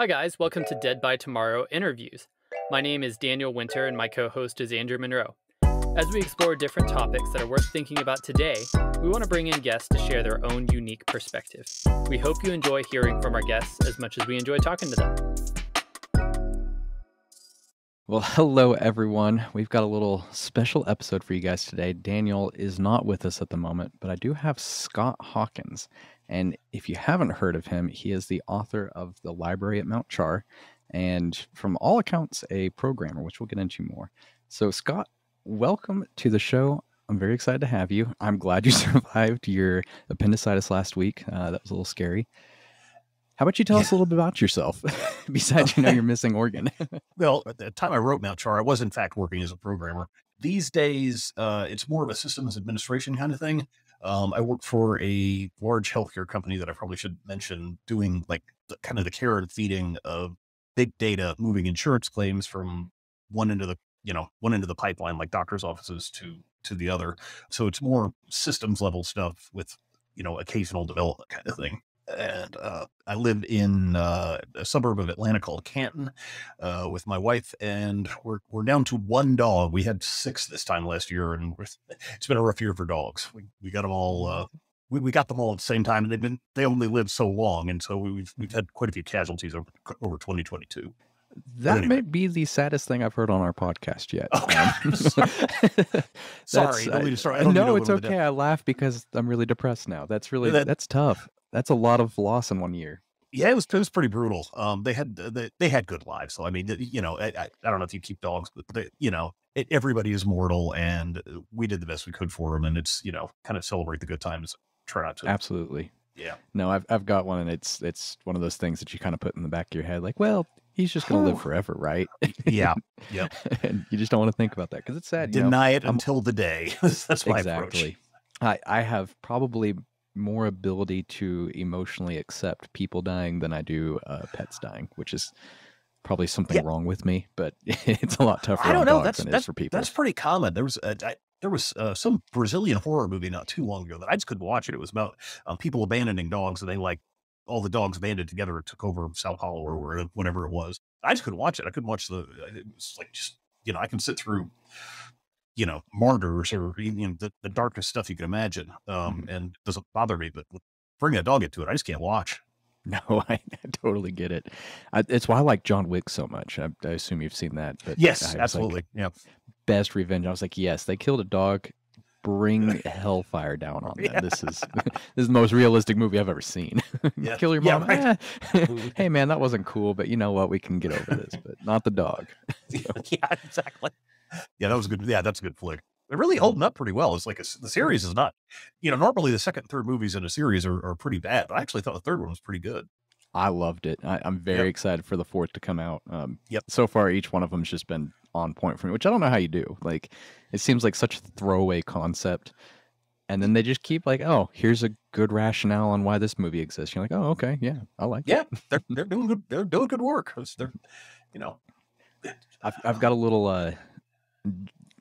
Hi, guys. Welcome to Dead by Tomorrow interviews. My name is Daniel Winter, and my co host is Andrew Monroe. As we explore different topics that are worth thinking about today, we want to bring in guests to share their own unique perspective. We hope you enjoy hearing from our guests as much as we enjoy talking to them. Well, hello, everyone. We've got a little special episode for you guys today. Daniel is not with us at the moment, but I do have Scott Hawkins. And if you haven't heard of him, he is the author of The Library at Mount Char, and from all accounts, a programmer, which we'll get into more. So, Scott, welcome to the show. I'm very excited to have you. I'm glad you survived your appendicitis last week. Uh, that was a little scary. How about you tell yeah. us a little bit about yourself, besides you know your missing organ? well, at the time I wrote Mount Char, I was in fact working as a programmer. These days, uh, it's more of a systems administration kind of thing. Um, I work for a large healthcare company that I probably should mention, doing like the, kind of the care and feeding of big data, moving insurance claims from one end of the you know one end of the pipeline, like doctors' offices, to to the other. So it's more systems level stuff with you know occasional development kind of thing and uh, I live in uh, a suburb of Atlanta called Canton uh, with my wife, and we're we're down to one dog. We had six this time last year, and it's been a rough year for dogs. We we got them all. Uh, we, we got them all at the same time, and they've been they only live so long, and so we've we've had quite a few casualties over over 2022. That anyway. may be the saddest thing I've heard on our podcast yet. Um, sorry, sorry. sorry. no, it's okay. I laugh because I'm really depressed now. That's really that, that's tough. That's a lot of loss in one year. Yeah, it was it was pretty brutal. Um, they had they, they had good lives, so I mean, you know, I, I, I don't know if you keep dogs, but they, you know, it, everybody is mortal, and uh, we did the best we could for them, and it's you know, kind of celebrate the good times. Try not to absolutely. Yeah. No, I've I've got one, and it's it's one of those things that you kind of put in the back of your head, like, well, he's just going to live forever, right? yeah. Yep. and you just don't want to think about that because it's sad. Deny know? it I'm, until the day. That's my exactly. Approach. I I have probably more ability to emotionally accept people dying than I do uh, pets dying, which is probably something yeah. wrong with me. But it's a lot tougher. I don't know. That's that's for people. That's pretty common. There was a, I, there was uh, some Brazilian horror movie not too long ago that I just couldn't watch it. It was about um, people abandoning dogs, and they like all the dogs banded together and took over Sao Paulo or whatever it was. I just couldn't watch it. I couldn't watch the. It was like just you know I can sit through you know, martyrs or you know, the, the darkest stuff you can imagine. Um, mm-hmm. And doesn't bother me, but bring a dog into it. I just can't watch. No, I, I totally get it. I, it's why I like John Wick so much. I, I assume you've seen that. But yes, absolutely. Like, yeah. Best revenge. I was like, yes, they killed a dog. Bring hellfire down on them. Yeah. This is this is the most realistic movie I've ever seen. Yeah. Kill your mom. Yeah, right. eh. hey man, that wasn't cool, but you know what? We can get over this, but not the dog. So. yeah, exactly yeah, that was good. Yeah, that's a good flick. They're really holding up pretty well. It's like a, the series is not, you know, normally the second and third movies in a series are, are pretty bad, but I actually thought the third one was pretty good. I loved it. I, am very yep. excited for the fourth to come out. Um, yep. So far, each one of them's just been on point for me, which I don't know how you do. Like, it seems like such a throwaway concept, and then they just keep like, oh, here's a good rationale on why this movie exists. You're like, oh, okay, yeah, I like yeah, it. Yeah, they're they're doing good. They're doing good work. They're, you know, I've I've got a little uh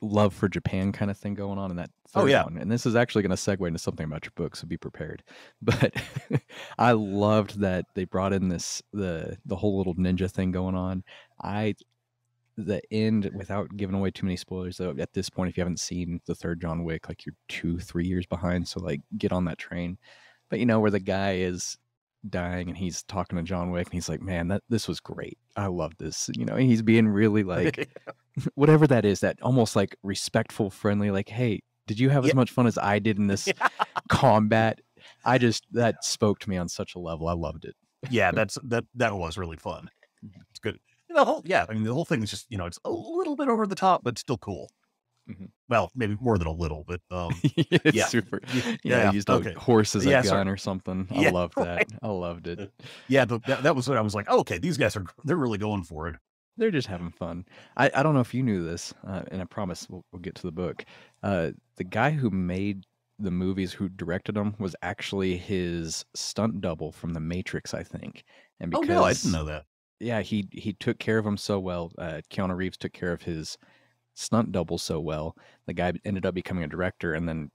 love for Japan kind of thing going on in that oh yeah. one. and this is actually going to segue into something about your book so be prepared. But i loved that they brought in this the the whole little ninja thing going on. I the end without giving away too many spoilers though at this point if you haven't seen the third john wick like you're two three years behind so like get on that train. But you know where the guy is dying and he's talking to John Wick and he's like, "Man, that this was great. I love this." You know, he's being really like whatever that is, that almost like respectful, friendly like, "Hey, did you have yeah. as much fun as I did in this combat?" I just that spoke to me on such a level. I loved it. yeah, that's that that was really fun. It's good. The whole yeah, I mean the whole thing is just, you know, it's a little bit over the top but still cool. Mm-hmm. Well, maybe more than a little, but um, yeah, super. Yeah, yeah used okay. a horse as a yeah, gun sorry. or something. I yeah, loved that. Right. I loved it. Yeah, but that, that was what I was like. Oh, okay, these guys are they're really going for it. They're just having fun. I, I don't know if you knew this, uh, and I promise we'll, we'll get to the book. Uh, the guy who made the movies, who directed them, was actually his stunt double from The Matrix, I think. And because oh no, I didn't know that. Yeah, he he took care of him so well. Uh, Keanu Reeves took care of his stunt double so well. The guy ended up becoming a director, and then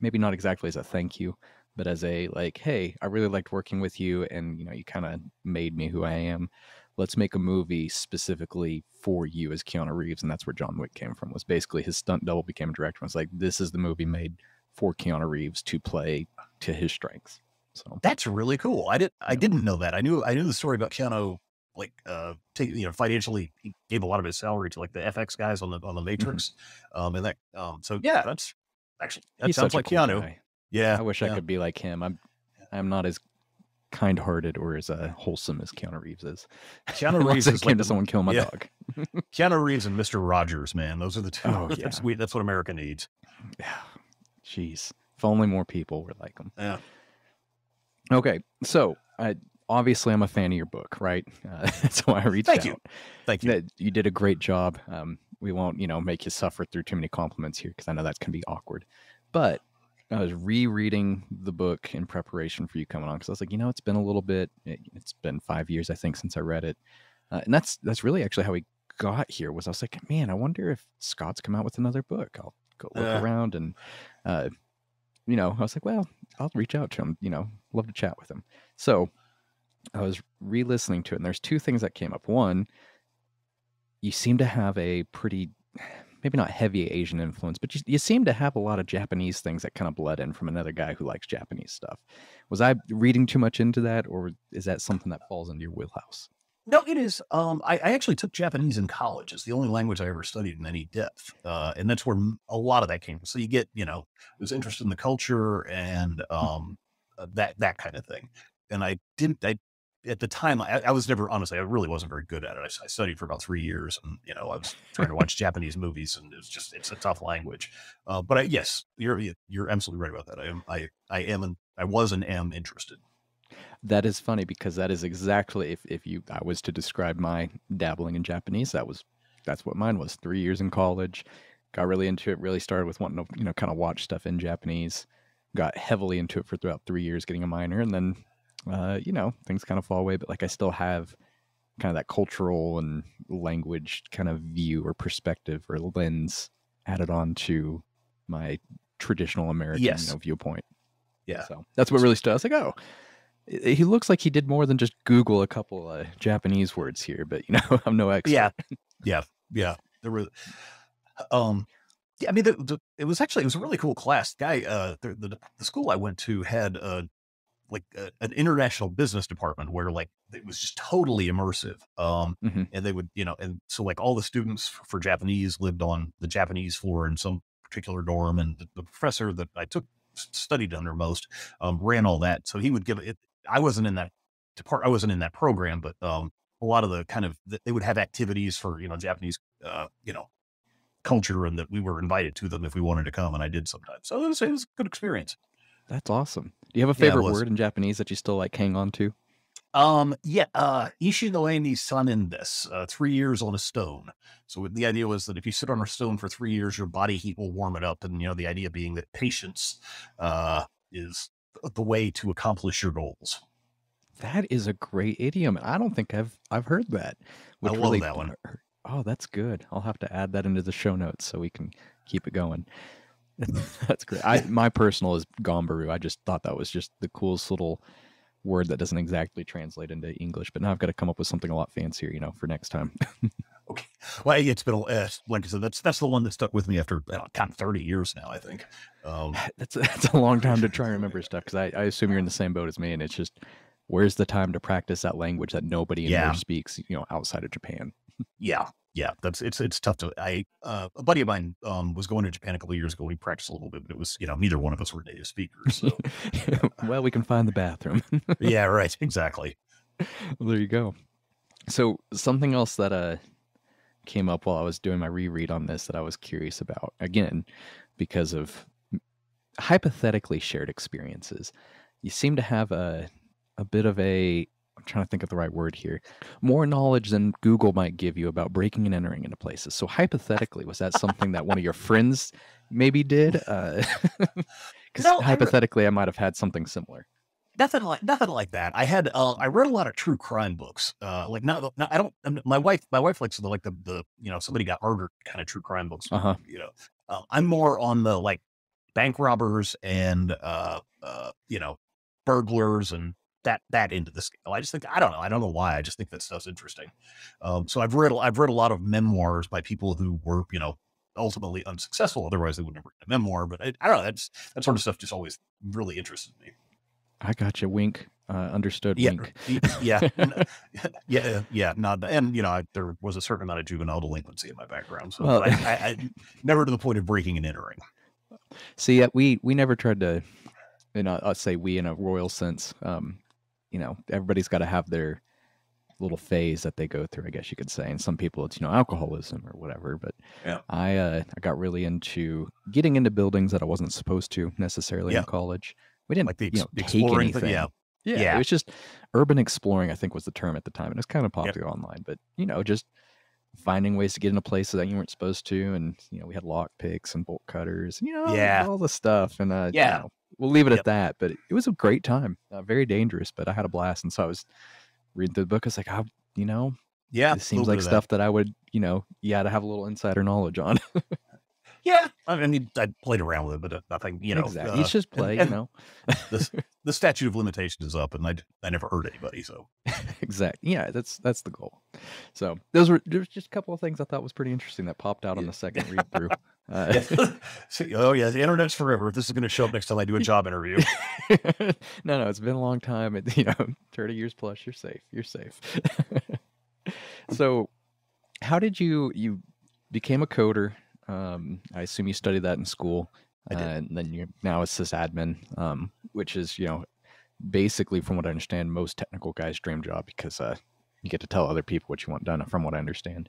maybe not exactly as a thank you, but as a like, hey, I really liked working with you, and you know, you kind of made me who I am. let's make a movie specifically for you as Keanu Reeves, and that's where John Wick came from. Was basically his stunt double became a director. and Was like, this is the movie made for Keanu Reeves to play to his strengths. So That's really cool. I did I didn't know that. I knew I knew the story about Keanu like uh take you know financially he gave a lot of his salary to like the FX guys on the on the Matrix. Um and that um so yeah, that's actually that he's sounds like cool Keanu. guy. Yeah. I wish I could be like him. I'm I'm not as kind-hearted or as uh, wholesome as Keanu Reeves is. Keanu Reeves is like to someone kill my yeah. dog. Keanu Reeves and Mr. Rogers, man. Those are the two. Oh, that's, yeah. we, that's what America needs. Yeah. Jeez. If only more people were like him. Yeah. Okay, so I obviously I'm a fan of your book, right? Uh, that's why I reached Thank out. you. Thank you. That you did a great job. Um, we won't, you know, make you suffer through too many compliments here because I know that's can be awkward. But I was rereading the book in preparation for you coming on because I was like, you know, it's been a little bit. It, it's been five years, I think, since I read it, uh, and that's that's really actually how we got here. Was I was like, man, I wonder if Scott's come out with another book. I'll go look Yeah. around and, uh, you know, I was like, well, I'll reach out to him. You know, love to chat with him. So I was re-listening to it, and there's two things that came up. One, you seem to have a pretty, maybe not heavy Asian influence, but you, you seem to have a lot of Japanese things that kind of bled in from another guy who likes Japanese stuff. Was I reading too much into that, or is that something that falls into your wheelhouse? No, it is. Um, I, I actually took Japanese in college. It's the only language I ever studied in any depth, uh, and that's where a lot of that came from. So you get, you know, was interested in the culture and um, uh, that that kind of thing. And I didn't. I at the time I, I was never honestly. I really wasn't very good at it. I studied for about three years, and you know, I was trying to watch Japanese movies, and it's just it's a tough language. Uh, but I, yes, you're you're absolutely right about that. I am I I am and I was and am interested. That is funny because that is exactly if, if you I was to describe my dabbling in Japanese, that was that's what mine was. Three years in college, got really into it. Really started with wanting to you know kind of watch stuff in Japanese. Got heavily into it for throughout three years, getting a minor, and then uh, you know things kind of fall away. But like I still have kind of that cultural and language kind of view or perspective or lens added on to my traditional American you know, viewpoint. Yeah. So that's what really stood. I was like, oh, he looks like he did more than just Google a couple uh, Japanese words here, but you know, I'm no expert. Yeah, yeah, yeah. There were, um, yeah. I mean, the, the, it was actually it was a really cool class. The guy, uh, the, the the school I went to had uh like a, an international business department where like it was just totally immersive. Um, Mhm. and they would, you know, and so like all the students for Japanese lived on the Japanese floor in some particular dorm, and the, the professor that I took studied under most um ran all that. So he would give it. I wasn't in that depart. I wasn't in that program, but um a lot of the kind of they would have activities for you know Japanese uh you know culture and that we were invited to them if we wanted to come and I did sometimes. So it was, it was a good experience. That's awesome. Do you have a favorite was. word in Japanese that you still like hang on to? Um yeah, uh Ishinoe ni sanin this, uh 3 years on a stone. So the idea was that if you sit on a stone for 3 years your body heat will warm it up and you know the idea being that patience uh is the way to accomplish your goals. That is a great idiom. I don't think I've I've heard that. I love that one. Oh, that's good. I'll have to add that into the show notes so we can keep it going. that's great. I my personal is gombaru. I just thought that was just the coolest little word that doesn't exactly translate into English. But now I've got to come up with something a lot fancier, you know, for next time. Okay. Well, it's been a uh, like I said, that's that's the one that stuck with me after uh, kind of thirty years now. I think. Um, that's that's a long time to try and remember stuff because I, I assume you're in the same boat as me, and it's just where's the time to practice that language that nobody in Yeah. here speaks, you know, outside of Japan. yeah, yeah, that's it's it's tough to. I uh, a buddy of mine um was going to Japan a couple of years ago. We practiced a little bit, but it was you know neither one of us were native speakers. So well, we can find the bathroom. yeah, right, exactly. there you go. So something else that uh came up while I was doing my reread on this that I was curious about again because of hypothetically shared experiences. You seem to have a a bit of a I'm trying to think of the right word here. More knowledge than Google might give you about breaking and entering into places. So hypothetically, was that something that one of your friends maybe did? Because No, I re- hypothetically, I might have had something similar. Nothing like nothing like that. I had uh, I read a lot of true crime books. Uh, like not, not I don't. I'm- My wife my wife likes the like the the you know somebody got murdered kind of true crime books. Uh huh. You know, uh, I'm more on the like bank robbers and uh uh you know burglars and that that into the scale. I just think I don't know. I don't know why. I just think that stuff's interesting. Um, so I've read I've read a lot of memoirs by people who were you know ultimately unsuccessful. Otherwise, they would never write a memoir. But I, I don't know. That's that sort of stuff just always really interested me. I got you. Wink. Uh, understood. Yeah, Wink. yeah, yeah, yeah. Not and you know I, there was a certain amount of juvenile delinquency in my background, so Well- I, I, I never to the point of breaking and entering. See, uh, we we never tried to, and I- I'll say we in a royal sense. Um, you know, everybody's got to have their little phase that they go through. I guess you could say. And some people, it's you know alcoholism or whatever. But Yeah. I uh, I got really into getting into buildings that I wasn't supposed to necessarily Yeah. in college. We didn't Like the you know ex- take exploring thing, anything. yeah. yeah, Yeah. It was just urban exploring. I think was the term at the time, and it was kind of popular online. But you know, just finding ways to get into places that you weren't supposed to, and you know, we had lock picks and bolt cutters, you know, Yeah. all the stuff. And uh, you Yeah. know, we'll leave it Yep. at that. But it, it was a great time, uh, very dangerous, but I had a blast. And so I was reading through the book. I was like, I, you know, Yeah, it seems like stuff that I would, you know, yeah, to have a little insider knowledge on. Yeah, I mean, I played around with it, but uh, nothing. You know, exactly. uh, it's just play, and you know. the, the statute of limitation is up, and I I never hurt anybody. So exactly. Yeah, that's that's the goal. So those were there's just a couple of things I thought was pretty interesting that popped out on the second read through. Uh, So, oh yeah, the internet's forever. This is going to show up next time I do a job interview. no, no, it's been a long time. It, you know, 30 years plus, you're safe. You're safe. so, how did you you became a coder? Um, I assume you studied that in school, I uh, did. and then you're now a sysadmin, um, which is you know basically, from what I understand, most technical guys' dream job because uh, you get to tell other people what you want done. From what I understand,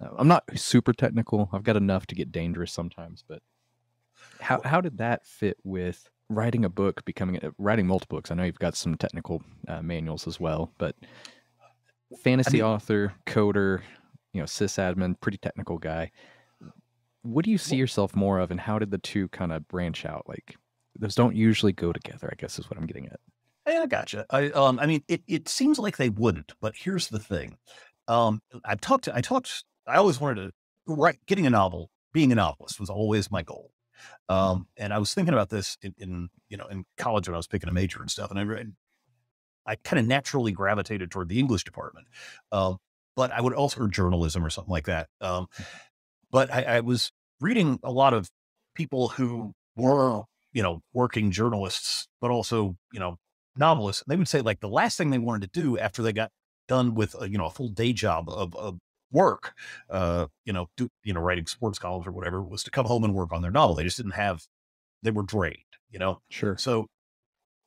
uh, I'm not super technical. I've got enough to get dangerous sometimes, but how how did that fit with writing a book, becoming writing multiple books? I know you've got some technical uh, manuals as well, but fantasy mean- author, coder, you know, sysadmin, pretty technical guy. What do you see yourself more of, and how did the two kind of branch out? Like those don't usually go together. I guess is what I'm getting at. Yeah, I gotcha. I um, I mean, it it seems like they wouldn't, but here's the thing. Um, I've talked. To, I talked. I always wanted to write. Getting a novel, being a novelist was always my goal. Um, and I was thinking about this in, in you know in college when I was picking a major and stuff, and I read. I kind of naturally gravitated toward the English department, um, but I would also or journalism or something like that. Um, but I, I was reading a lot of people who were you know working journalists, but also you know novelists, they would say like the last thing they wanted to do after they got done with a, you know a full day job of, of work, uh, you know, do, you know, writing sports columns or whatever, was to come home and work on their novel. They just didn't have, they were drained, you know. Sure. So,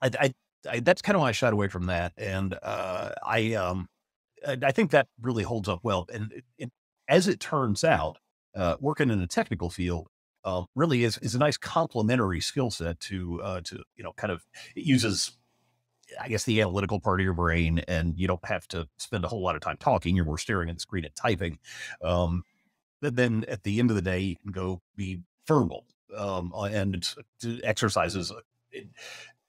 I, I, I that's kind of why I shied away from that, and uh, I, um, I, I think that really holds up well. And it, as it turns out, uh, working in a technical field. Um, really is is a nice complementary skill set to uh, to you know kind of it uses I guess the analytical part of your brain, and you don't have to spend a whole lot of time talking. You're more staring at the screen and typing. Um, but then at the end of the day, you can go be verbal um, uh, and uh, exercises. uh, It,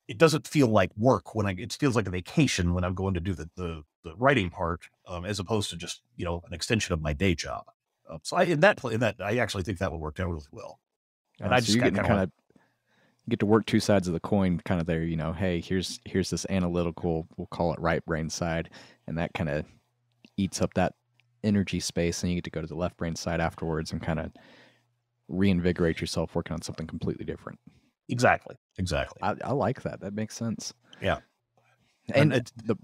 it doesn't feel like work when I. It feels like a vacation when I'm going to do the the, the writing part, um, as opposed to just you know an extension of my day job. Um, so I, in that in that I actually think that would work out really well. And Uh, I so just you got get kinda kind of get to work two sides of the coin, kind of there. You know, hey, here's here's this analytical, we'll call it right brain side, and that kind of eats up that energy space, and you get to go to the left brain side afterwards and kind of reinvigorate yourself working on something completely different. Exactly. Exactly. I, I like that. That makes sense. Yeah. And, And it- the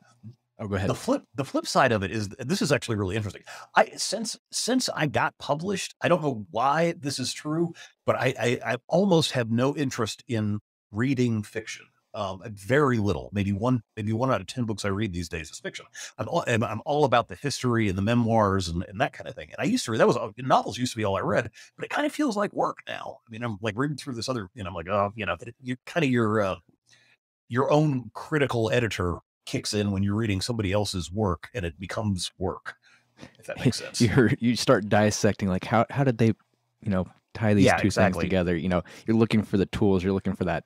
oh, go ahead. The flip the flip side of it is this is actually really interesting. I since since I got published, I don't know why this is true, but I I, I almost have no interest in reading fiction. Um, very little, maybe one, maybe one out of ten books I read these days is fiction. I'm all, I'm, I'm all about the history and the memoirs and, and that kind of thing. And I used to read that was novels used to be all I read, but it kind of feels like work now. I mean, I'm like reading through this other, know, I'm like, oh, you know, you kind of your uh, your own critical editor kicks in when you're reading somebody else's work and it becomes work. If that makes sense. you you start dissecting like how how did they you know tie these Yeah, two exactly. things together you know you're looking for the tools you're looking for that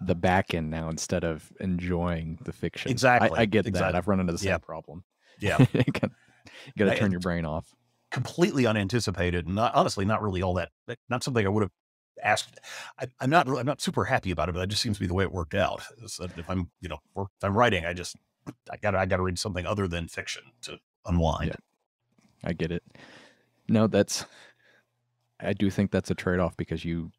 the back end now instead of enjoying the fiction Exactly, i, get that i've run into the same Yeah. problem Yeah. you got to I- turn your brain off completely unanticipated and not, honestly not really all that not something I would have asked. I, I'm not I'm not super happy about it, but that just seems to be the way it worked out. That if I'm you know if I'm writing, I just I got I got to read something other than fiction to unwind. Yeah. I get it. No, that's I do think that's a trade-off because you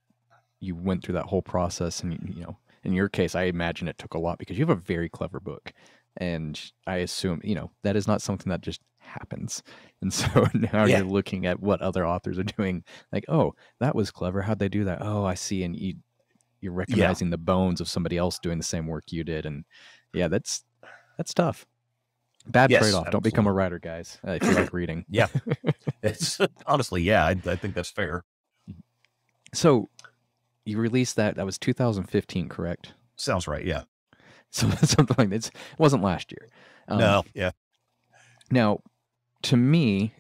you went through that whole process and you know, in your case I imagine it took a lot because you have a very clever book and I assume, you know, that is not something that just happens. And so now Yeah. you're looking at what other authors are doing like, "Oh, that was clever. How'd they do that?" "Oh, I see." And you you're recognizing the bones of somebody else doing the same work you did and yeah, that's that's tough. Bad Yes, trade-off. Don't become a writer, guys. Uh, if you like reading. Yeah, it's honestly, yeah, I, I think that's fair. So you released that. That was 2015, correct? Sounds right. Yeah. So something like this. It wasn't last year. Um, no. Yeah. Now, to me,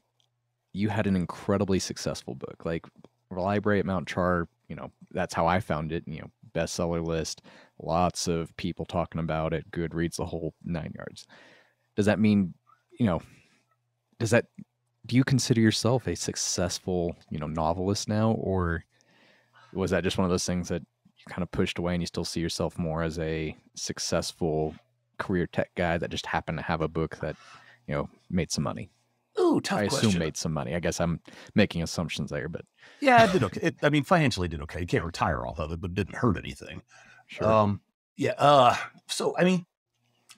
you had an incredibly successful book. Like Library at Mount Char. You know, that's how I found it. You know, bestseller list. Lots of people talking about it. Goodreads, the whole nine yards. Does that mean, you know, does that? Do you consider yourself a successful, you know, novelist now, or was that just one of those things that kind of pushed away and you still see yourself more as a successful career tech guy that just happened to have a book that you know made some money Ooh, tough i assume question. made some money i guess i'm making assumptions there but Yeah, it did okay. It, I mean, financially did okay. You can't retire off of it, but it didn't hurt anything. sure Um, yeah. Uh, so I mean,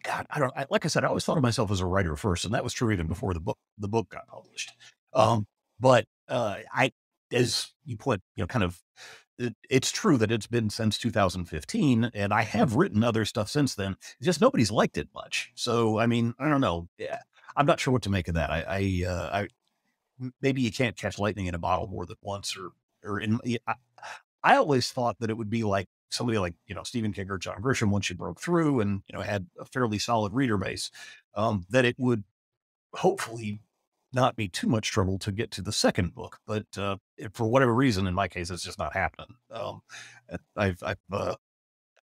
God, I don't. I, like I said, I always thought of myself as a writer first, and that was true even before the book the book got published. Um, but uh, I, as you put, you know, kind of, it, it's true that it's been since 2015, and I have written other stuff since then. Just nobody's liked it much. So I mean, I don't know. Yeah, I'm not sure what to make of that. I, I, uh, I maybe you can't catch lightning in a bottle more than once, or or in. I, I always thought that it would be like somebody like you know Stephen King or John Grisham once you broke through and you know had a fairly solid reader base, um, that it would hopefully not be too much trouble to get to the second book. But uh, if for whatever reason, in my case, it's just not happening. Um, uh, I've, I've uh,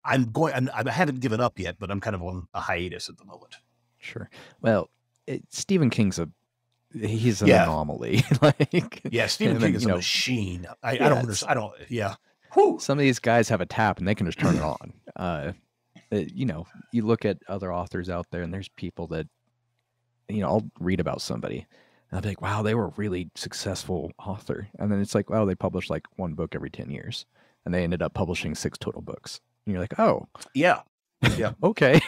I'm going. I'm, I haven't given up yet, but I'm kind of on a hiatus at the moment. sure well it, stephen king's a he's an Yeah. anomaly like Yeah, Stephen King is a know, machine. I, Yeah, I don't understand. I don't. Yeah. Whew. some of these guys have a tap and they can just turn it on uh uh, you know you look at other authors out there and there's people that you know i'll read about somebody and i'll be like wow they were a really successful author and then it's like wow they published like one book every 10 years and they ended up publishing six total books and you're like oh Yeah. Yeah. okay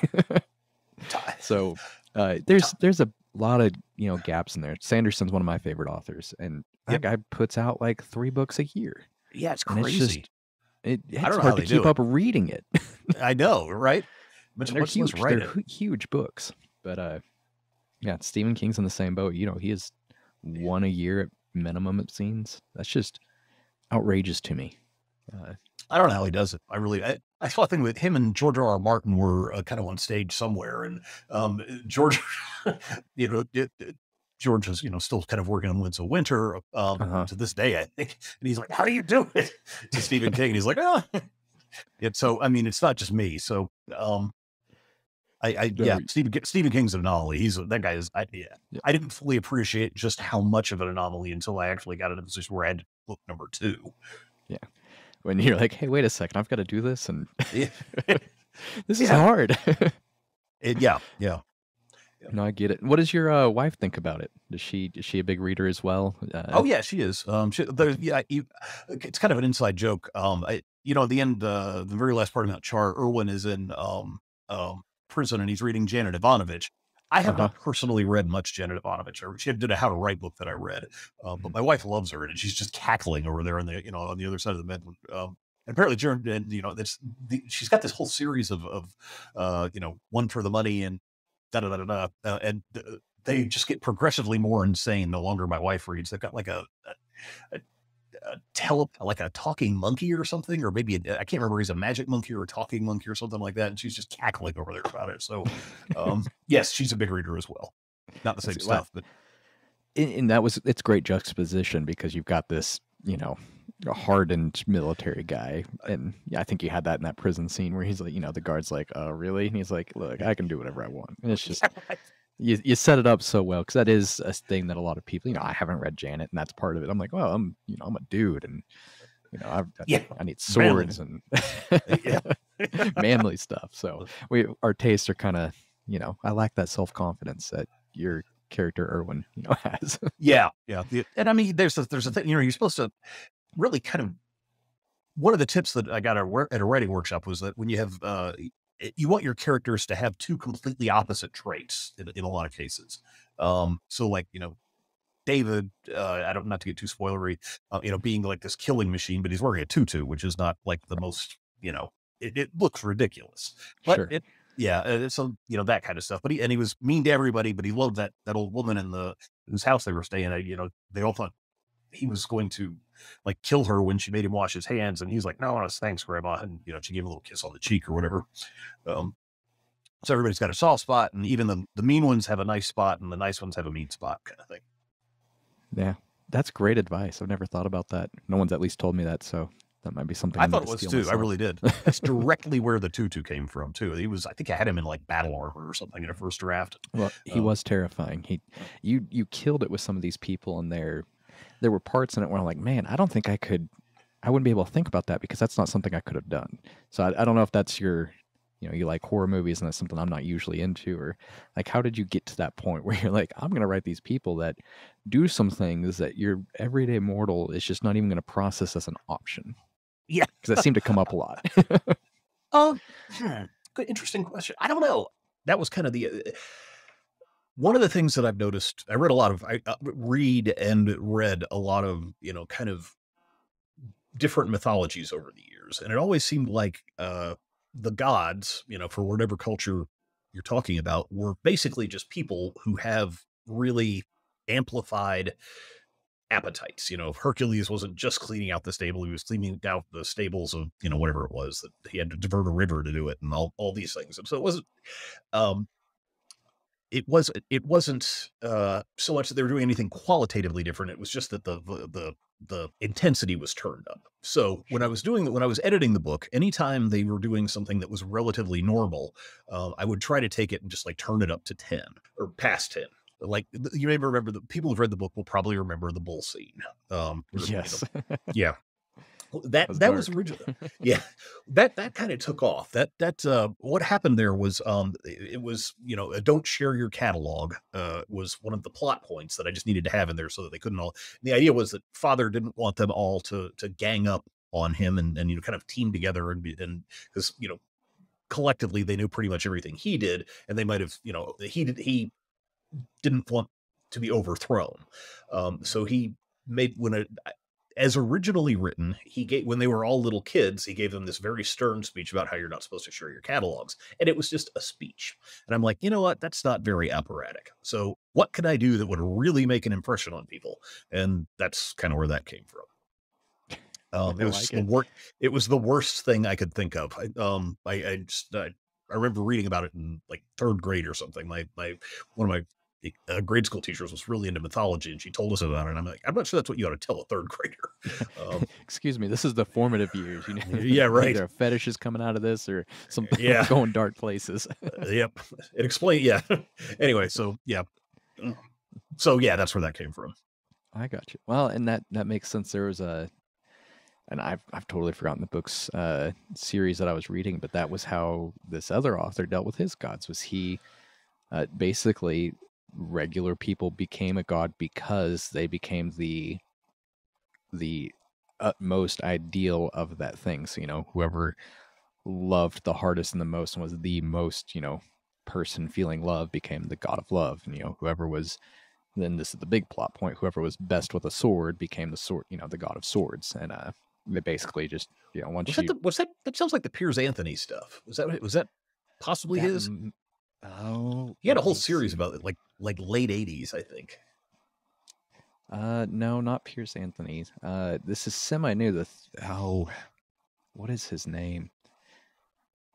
so uh, there's there's a lot of you know gaps in there sanderson's one of my favorite authors and that Yep. guy puts out like three books a year Yeah, it's crazy. it's just it, it's don't know how hard to they do keep up reading it I know, right? Much, they're much huge. They're huge books. But uh, yeah, Stephen King's in the same boat. You know, he is one a year at minimum. It seems that's just outrageous to me. Uh, I don't know how he does it. I really, I, I saw a thing with him and George R. R. Martin were uh, kind of on stage somewhere, and um, George, you know, it, it- George is you know still kind of working on Winds of Winter um, Uh-huh. to this day, I think, and he's like, "How do you do it?" to Stephen King, and he's like, "Oh." It's so I mean, it's not just me. So, um, I, I yeah, Stephen Stephen King's an anomaly. He's that guy is I yeah. Yeah. I didn't fully appreciate just how much of an anomaly until I actually got into a position where I had book number two. Yeah, when you're like, hey, wait a second, I've got to do this, and Yeah. this is Yeah. hard. It, yeah, yeah. no, I get it. What does your uh, wife think about it? Does she is she a big reader as well? Uh, Oh yeah, she is. Um, she, there, yeah, you, it's kind of an inside joke. Um, I, you know, at the end, uh, the very last part about Char, Erwin is in um, um, prison and he's reading Janet Evanovich. I have not personally read much Janet Ivanovich. Or she did a How to Write book that I read, um, but my wife loves her and she's just cackling over there on the you know on the other side of the bed. Um, and apparently, and you know, that's the, she's got this whole series of of uh, you know, one for the money and da da da da, da uh, and they just get progressively more insane the longer my wife reads. They've got like a, a, a, a tele, like a talking monkey or something, or maybe I I can't remember. He's a magic monkey or a talking monkey or something like that, and she's just cackling over there about it. So, um, yes, she's a big reader as well. Not the same That's- stuff, but and, and that was it's great juxtaposition because you've got this you know hardened military guy and yeah, i think you had that in that prison scene where he's like you know the guard's like oh really and he's like look i can do whatever i want and it's just you, you set it up so well because that is a thing that a lot of people you know i haven't read janet and that's part of it i'm like well i'm you know i'm a dude and you know i, I, Yeah, I need manly. swords and manly stuff so we our tastes are kind of you know, I lack that self confidence that your character Erwin, you know, has. yeah, yeah. And I mean, there's a, there's a thing. You know, you're supposed to really kind of. One of the tips that I got at a writing workshop was that when you have, uh, you want your characters to have two completely opposite traits in, in a lot of cases. Um, so like you know, David, uh, I don't not to get too spoilery, uh, you know, being like this killing machine, but he's wearing a tutu, which is not like the most, you know, it, it looks ridiculous. But sure. it, yeah, uh, so you know that kind of stuff. But he and he was mean to everybody, but he loved that that old woman in the whose house they were staying at. You know, they all thought he was going to like kill her when she made him wash his hands, and he's like, "No, thanks, Grandma," and you know, she gave him a little kiss on the cheek or whatever. Um, so everybody's got a soft spot, and even the the mean ones have a nice spot, and the nice ones have a mean spot, kind of thing. Yeah, that's great advice. I've never thought about that. No one's at least told me that, so that might be something. I, I thought it was too. Myself. I really did. That's directly where the tutu came from too. He was. I think I had him in like battle armor or something in a first draft. Well, he um, was terrifying. He, you, you killed it with some of these people, and there, there were parts in it where I'm like, man, I don't think I could. I wouldn't be able to think about that because that's not something I could have done. So I, I don't know if that's your you know you like horror movies and that's something i'm not usually into or like how did you get to that point where you're like i'm going to write these people that do some things that your everyday mortal is just not even going to process as an option yeah because that seemed to come up a lot oh good interesting question i don't know that was kind of the uh, one of the things that i've noticed i read a lot of i uh, read and read a lot of you know kind of different mythologies over the years and it always seemed like uh the gods, you know, for whatever culture you're talking about, were basically just people who have really amplified appetites. You know, Hercules wasn't just cleaning out the stable, he was cleaning out the stables of, you know, whatever it was that he had to divert a river to do it and all, all these things. And so it wasn't, um, it was it wasn't uh, so much that they were doing anything qualitatively different. It was just that the the the, intensity was turned up. So when I was doing when I was editing the book, anytime they were doing something that was relatively normal, uh, I would try to take it and just like turn it up to ten or past ten. Like you may remember the people who've read the book will probably remember the bull scene. Um, yes, you know, yeah, that was that dark. was original. yeah, that that kind of took off. That that uh, what happened there was um, it was you know don't share your catalog uh, was one of the plot points that I just needed to have in there so that they couldn't all. the idea was that father didn't want them all to to gang up on him and and you know kind of team together and and because you know collectively they knew pretty much everything he did and they might have you know he did he didn't want to be overthrown um so he made when a, as originally written, he gave when they were all little kids, he gave them this very stern speech about how you're not supposed to share your catalogs. And it was just a speech. And I'm like, you know what? That's not very operatic. So what could I do that would really make an impression on people? And that's kind of where that came from. Um, it was like the worst. It was the worst thing I could think of. I, um, I, I just I, I remember reading about it in like third grade or something. My my one of my a grade school teacher was really into mythology and she told us about it. And I'm like, I'm not sure that's what you ought to tell a third grader. Um, Excuse me, this is the formative years. You know, yeah, right. Either fetishes coming out of this or something yeah. going dark places. uh, yep. It explains. Yeah. anyway, so yeah. So yeah, that's where that came from. I got you. Well, and that that makes sense. There was a, and I've I've totally forgotten the book's uh, series that I was reading, but that was how this other author dealt with his gods. Was he uh, basically regular people became a god because they became the the utmost ideal of that thing. So, you know, whoever loved the hardest and the most and was the most, you know, person feeling love became the god of love. And, you know, whoever was then this is the big plot point, whoever was best with a sword became the sword, you know, the god of swords. And uh they basically just, you know, once was you that, the, was that that sounds like the Piers Anthony stuff. Was that was that possibly that, his? Oh, he had a whole series about it, like like late '80s, I think. Uh, no, not Piers Anthony. Uh, this is semi new. The th- oh, what is his name?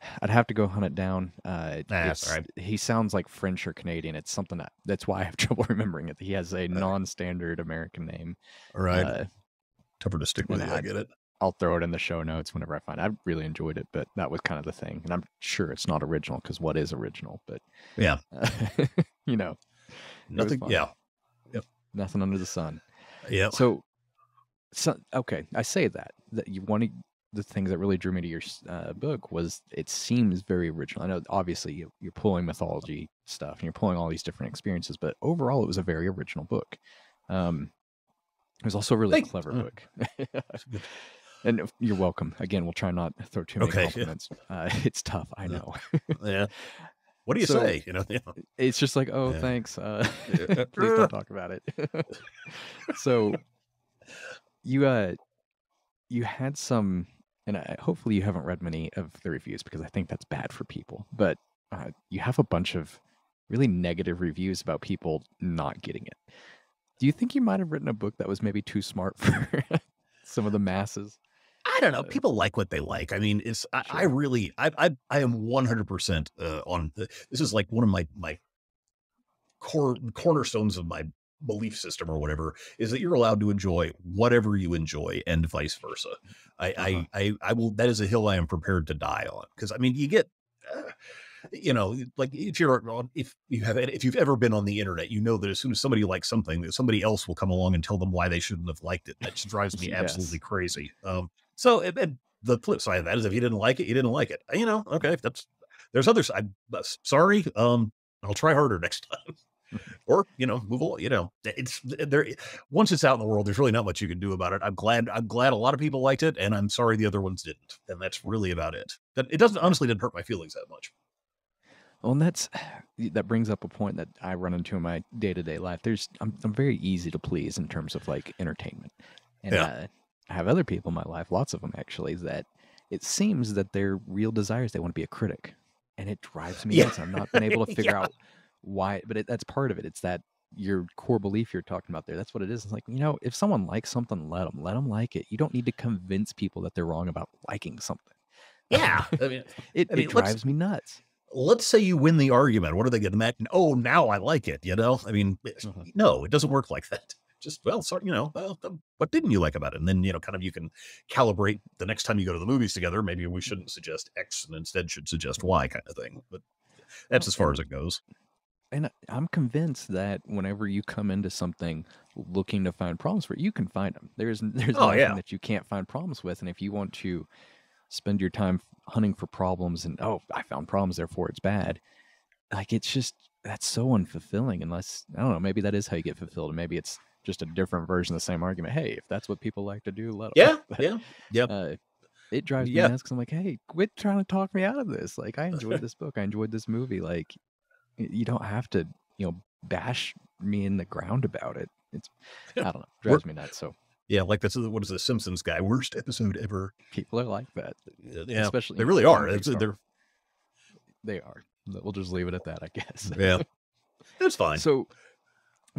I'd have to go hunt it down. Uh, nah, right. He sounds like French or Canadian. It's something that that's why I have trouble remembering it. He has a non-standard American name. All right. Uh, Tougher to stick with. I get it. I'll throw it in the show notes whenever I find. It. I really enjoyed it, but that was kind of the thing, and I'm sure it's not original because what is original? But yeah, uh, you know, nothing. Yeah, yep. nothing under the sun. Yeah. So, so okay, I say that that you want to the things that really drew me to your uh, book was it seems very original. I know obviously you, you're pulling mythology stuff and you're pulling all these different experiences, but overall it was a very original book. Um, it was also a really Thank- clever uh, book. and if- you're welcome. Again, we'll try not to throw too many Okay, yeah. compliments. Uh, it's tough, I know. Yeah. What do you So- say? You know, you know. it's just like, oh, Yeah. thanks. Uh, please don't talk about it. so you uh you had some and I, hopefully you haven't read many of the reviews because I think that's bad for people. But uh, you have a bunch of really negative reviews about people not getting it. Do you think you might have written a book that was maybe too smart for some of the masses? I don't know. People like what they like. I mean, it's I, I really I I I am one hundred percent uh, on. The, this is like one of my my core cornerstones of my belief system or whatever is that you're allowed to enjoy whatever you enjoy and vice versa. I Uh-huh. I, I I will. That is a hill I am prepared to die on because I mean you get. Uh, you know, like if you're on, if you have, if you've ever been on the internet, you know that as soon as somebody likes something, that somebody else will come along and tell them why they shouldn't have liked it. That just drives me Yes. absolutely crazy. Um, so and, and the flip side of that is if you didn't like it, you didn't like it. You know, okay, that's there's other side. but Sorry, um, I'll try harder next time, or you know, move on. You know, it's there. Once it's out in the world, there's really not much you can do about it. I'm glad. I'm glad a lot of people liked it, and I'm sorry the other ones didn't. And that's really about it. That it doesn't honestly didn't hurt my feelings that much. Well, and that's that brings up a point that I run into in my day to day life. There's I'm I'm very easy to please in terms of like entertainment, and Yeah. uh, I have other people in my life, lots of them actually, that it seems that their real desire is they want to be a critic, and it drives me Yeah. nuts. I'm not been able to figure Yeah. out why, but it, that's part of it. It's that your core belief you're talking about there. That's what it is. It's like you know, if someone likes something, let them let them like it. You don't need to convince people that they're wrong about liking something. Yeah, I mean, It, I mean, it drives me nuts. let's say you win the argument. What are they going to imagine? Oh, now I like it. You know, I mean, Uh-huh. no, it doesn't work like that. Just well, sorry, you know, well, um, what didn't you like about it? And then you know, kind of you can calibrate the next time you go to the movies together. Maybe we shouldn't suggest X and instead should suggest Y, kind of thing. But that's as far as it goes. And I- I'm convinced that whenever you come into something looking to find problems for it, you can find them. There's there's Oh, nothing yeah. that you can't find problems with. And if you want to spend your time hunting for problems and oh, I found problems, therefore it's bad. Like it's just that's so unfulfilling. Unless I don't know, maybe that is how you get fulfilled, and maybe it's just a different version of the same argument. Hey, if that's what people like to do, let 'em. Yeah, yeah, yep. uh, it drives Yeah. me nuts because I'm like, hey, quit trying to talk me out of this. Like, I enjoyed this book. I enjoyed this movie. Like, you don't have to, you know, bash me in the ground about it. It's, I don't know, drives me nuts. So yeah. Like that's what is the Simpsons guy worst episode ever? people are like that. Yeah, Especially they really are. are. they're They are. We'll just leave it at that, I guess. yeah, it's fine. So,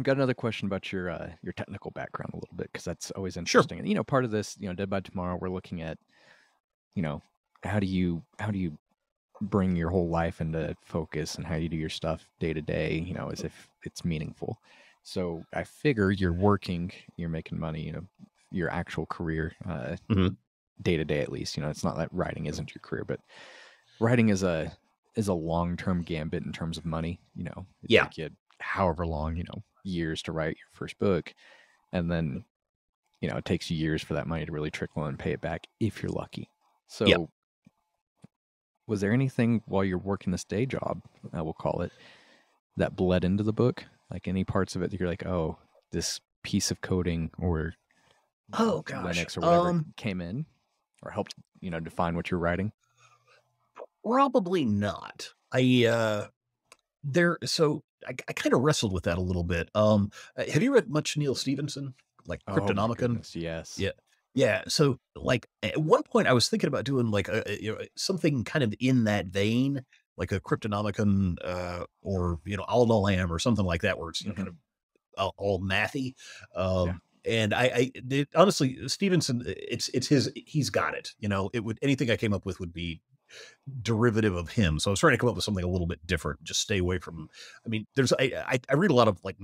I've got another question about your uh, your technical background a little bit because that's always interesting. And you know, part of this, you know, Dead by Tomorrow, we're looking at, you know, how do you how do you bring your whole life into focus and how you do your stuff day to day, you know, as if it's meaningful. So I figure you're working, you're making money, you know, your actual career, uh, Mhm. day to day at least. You know, it's not that writing isn't your career, but writing is a is a long term gambit in terms of money. You know, Yeah. take you however long, you know, years to write your first book, and then you know it takes you years for that money to really trickle and pay it back if you're lucky. So, was there anything while you're working this day job, I will call it, that bled into the book? Like any parts of it that you're like, oh, this piece of coding or Oh, gosh. Linux or whatever Um, came in or helped, you know, define what you're writing? Probably not. I uh there so I, I kind of wrestled with that a little bit. Um uh, have you read much Neal Stephenson? Like Oh Cryptonomicon? goodness, yes. Yeah. yeah. So like at one point I was thinking about doing like a, you know something kind of in that vein, like a Cryptonomicon uh or you know Anathem or something like that where it's you know kind of all, all mathy. Um and I, I it, honestly, Stevenson, it's it's his. He's got it. You know, it would anything I came up with would be derivative of him. So I was trying to come up with something a little bit different. Just stay away from. I mean, there's I I, I read a lot of like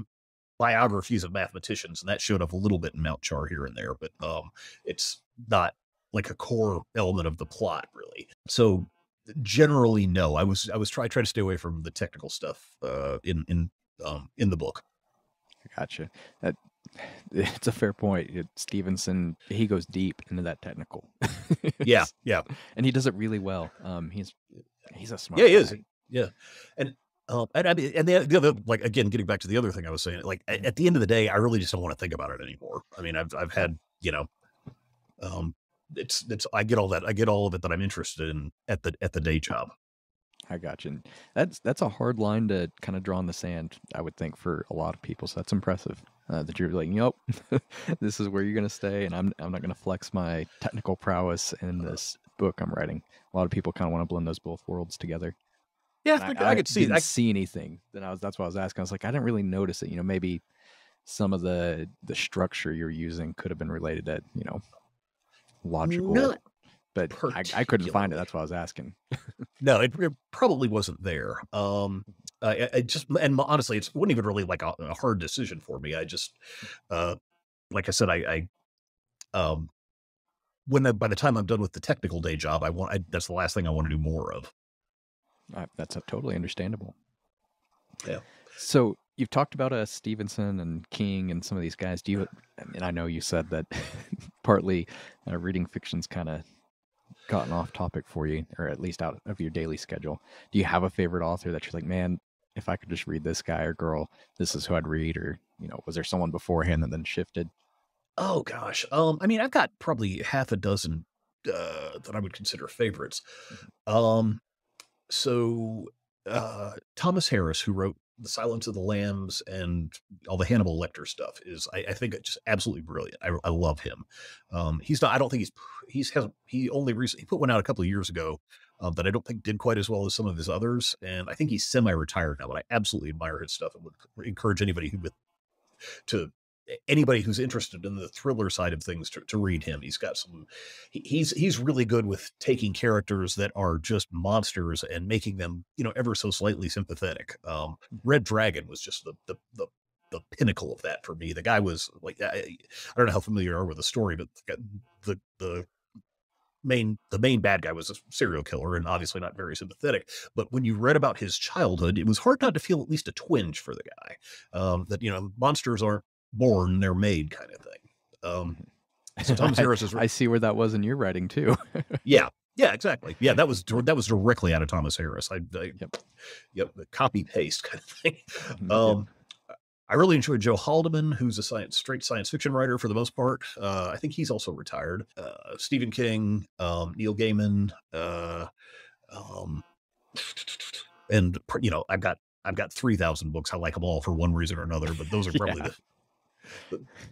biographies of mathematicians, and that showed up a little bit in Mount Char here and there, but um, it's not like a core element of the plot really. So generally, no. I was I was try try to stay away from the technical stuff uh, in in um, in the book. Gotcha. That it's a fair point. It, Stephenson he goes deep into that technical. yeah, yeah, and he does it really well. Um, he's he's a smart. Yeah, he is. Yeah, and um, and I mean, and the, the other, like again, getting back to the other thing I was saying, like at, at the end of the day, I really just don't want to think about it anymore. I mean, I've I've had you know, um, it's it's I get all that I get all of it that I'm interested in at the at the day job. I got you. And that's that's a hard line to kind of draw in the sand. I would think for a lot of people. So that's impressive uh, that you're like, nope, this is where you're gonna stay, and I'm I'm not gonna flex my technical prowess in this book I'm writing. A lot of people kind of want to blend those both worlds together. Yeah, And I, I, could see. didn't I, see anything. Then I was that's why I was asking. I was like, I didn't really notice it. You know, maybe some of the the structure you're using could have been related to you know logical. But I, I couldn't find it. That's why I was asking. no, it, it probably wasn't there. Um, I, I just and honestly, it's, it wasn't even really like a, a hard decision for me. I just, uh, like I said, I, I um, when by the time I'm done with the technical day job, I want I, that's the last thing I want to do more of. That's totally understandable. Yeah. So you've talked about uh, Stephenson and King and some of these guys. Do you? I mean, I know you said that partly uh, reading fiction's kind of gotten off topic for you, or at least out of your daily schedule. Do you have a favorite author that you're like, man, if I could just read this guy or girl, this is who I'd read? Or you know, was there someone beforehand that then shifted? Oh gosh, um, I mean, I've got probably half a dozen uh, that I would consider favorites. Um, so uh, Thomas Harris, who wrote The Silence of the Lambs and all the Hannibal Lecter stuff, is I, I think just absolutely brilliant. I, I love him. Um, he's not. I don't think he's he's has he only recently he put one out a couple of years ago. Um, that I don't think did quite as well as some of his others, and I think he's semi-retired now. But I absolutely admire his stuff and would encourage anybody who would to anybody who's interested in the thriller side of things to, to read him. He's got some. He, he's he's really good with taking characters that are just monsters and making them you know ever so slightly sympathetic. Um, Red Dragon was just the the the the pinnacle of that for me. The guy was like I, I don't know how familiar you are with the story, but the the, main the main bad guy was a serial killer and obviously not very sympathetic but when you read about his childhood it was hard not to feel at least a twinge for the guy um, that you know monsters aren't born they're made kind of thing um, so Thomas Harris is I see where that was in your writing too. yeah yeah exactly yeah that was that was directly out of Thomas Harris I, I Yep. yep the copy paste kind of thing Mhm, um, I really enjoyed Joe Haldeman, who's a science, straight science fiction writer for the most part. Uh, I think he's also retired. Uh, Stephen King, um, Neil Gaiman, uh, um, and you know, I've got I've got three thousand books. I like them all for one reason or another, but those are probably Yeah. the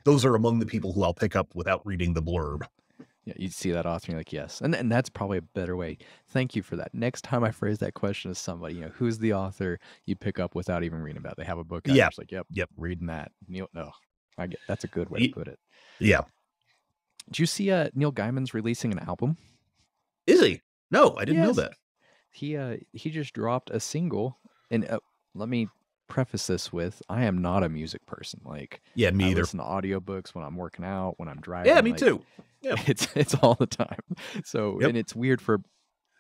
those are among the people who I'll pick up without reading the blurb. Yeah, you see that author, and you're like, yes, and and that's probably a better way. Thank you for that. Next time I phrase that question to somebody, you know, who's the author you pick up without even reading about? it? They have a book. Out, Yeah. It's like, yep, Yep. reading that. Neil, no, I get that's a good way to put it. Yeah, Did you see uh, Neil Gaiman's releasing an album? is he? No, I didn't know that. He uh he just dropped a single, and uh, let me preface this with I am not a music person. Like Yeah, me I either. listen to audiobooks when I'm working out, when I'm driving. Yeah, me like, too. Yeah. It's it's all the time. So Yep. and it's weird for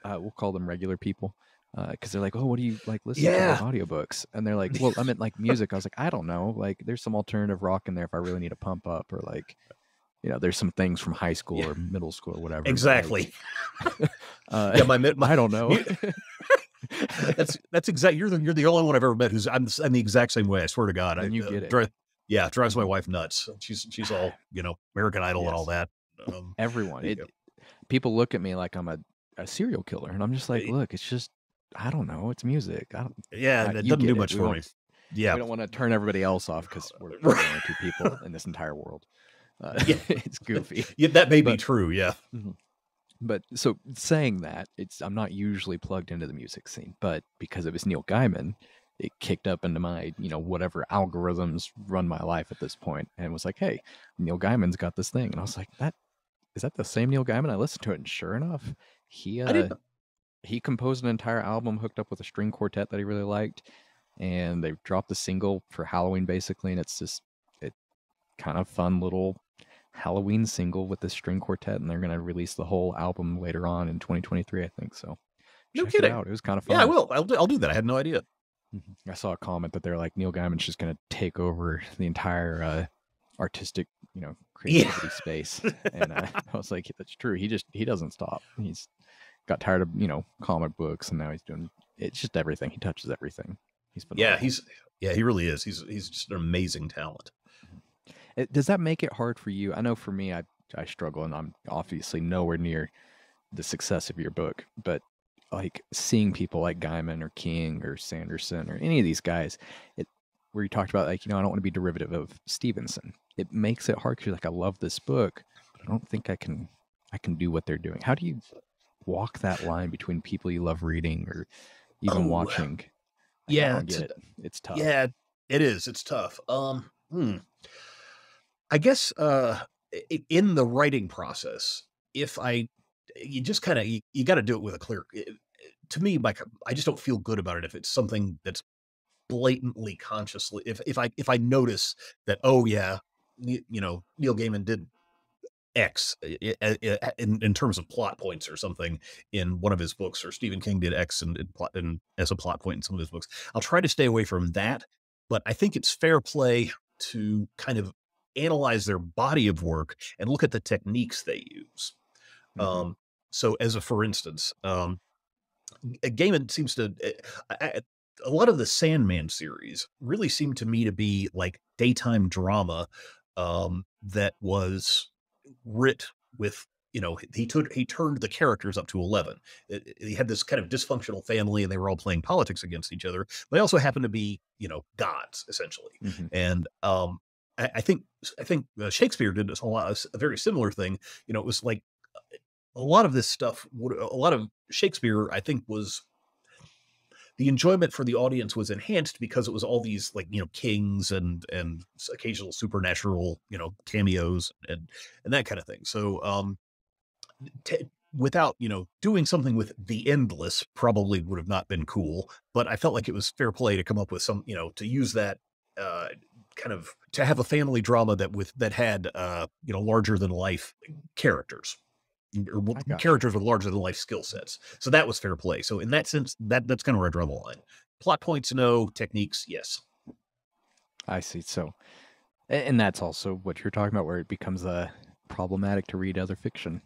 uh, we'll call them regular people because they're like, oh, what do you like listen Yeah. to like audiobooks? And they're like, well, I meant like music. I was like, I don't know. Like there's some alternative rock in there if I really need to pump up or like. You know, there's some things from high school Yeah. or middle school or whatever. but, like, Exactly. uh, Yeah, my, my I don't know. That's that's exact. You're the you're the only one I've ever met who's I'm, the- I'm the exact same way. I swear to God. Then I, you uh, get it. dri- yeah, drives my wife nuts. She's she's all you know American Idol and all that. Um, Everyone. It, People look at me like I'm a, a serial killer, and I'm just like, look, it's just I don't know. It's music. I don't. yeah, Uh, it doesn't do it. much We for me. Yeah, We don't want to turn everybody else off because we're, we're the only two people in this entire world. Uh, Yeah. it's goofy. yeah, that may be true. Yeah, But so saying that, it's I'm not usually plugged into the music scene, but because it was Neil Gaiman, it kicked up into my, you know, whatever algorithms run my life at this point and was like, hey, Neil Gaiman's got this thing. And I was like, that is that the same Neil Gaiman? I listened to it and sure enough, he uh he composed an entire album hooked up with a string quartet that he really liked. And they dropped a single for Halloween basically, and it's just it kind of fun little Halloween single with the string quartet, and they're gonna release the whole album later on in 2023, I think. So No check kidding. It, out. it was kind of fun. Yeah, I will. I'll do, I'll do that. I had no idea. Mhm. I saw a comment that they're like Neil Gaiman's just gonna take over the entire uh, artistic, you know, Yeah. creativity space. And uh, I was like, that's true. He just he doesn't stop. He's got tired of you know comic books, and now he's doing it's just everything. He touches everything. He's Yeah, he's yeah, he really is. He's he's just an amazing talent. It, does that make it hard for you? I know for me, I I struggle, and I'm obviously nowhere near the success of your book. But like seeing people like Gaiman or King or Sanderson or any of these guys, it where you talked about like you know I don't want to be derivative of Stephenson. It makes it hard because like I love this book, but I don't think I can I can do what they're doing. How do you walk that line between people you love reading or even Oh, watching? I yeah, it's- it. It's tough. Yeah, it is. It's tough. Um, hmm. I guess uh, in the writing process, if I, you just kind of you, you got to do it with a clear. To me, like I just don't feel good about it if it's something that's blatantly consciously. If if I if I notice that, oh yeah, you know Neil Gaiman did X in, in terms of plot points or something in one of his books, or Stephen King did X in, plot, in as a plot point in some of his books. I'll try to stay away from that, but I think it's fair play to kind of analyze their body of work and look at the techniques they use. Mhm. Um, so, as a for instance, um, Gaiman seems to eh, I- a lot of the Sandman series really seemed to me to be like daytime drama um, that was writ with you know he took he turned the characters up to 11 It- it- he had this kind of dysfunctional family and they were all playing politics against each other they also happened to be you know gods essentially Mhm. and um i, think i think uh, shakespeare did this a lot a very similar thing you know it was like a lot of this stuff a lot of shakespeare i think was the enjoyment for the audience was enhanced because it was all these like you know kings and and occasional supernatural you know cameos and and that kind of thing. So um t- without you know doing something with the endless probably would have not been cool but i felt like it was fair play to come up with some you know to use that uh kind of to have a family drama that with that had uh you know larger than life characters or I gotcha. characters with larger than life skill sets. So that was fair play. So in that sense that that's kind of where i draw the line. Plot points no. Techniques yes. I see. So, and that's also what you're talking about, where it becomes uh, problematic to read other fiction.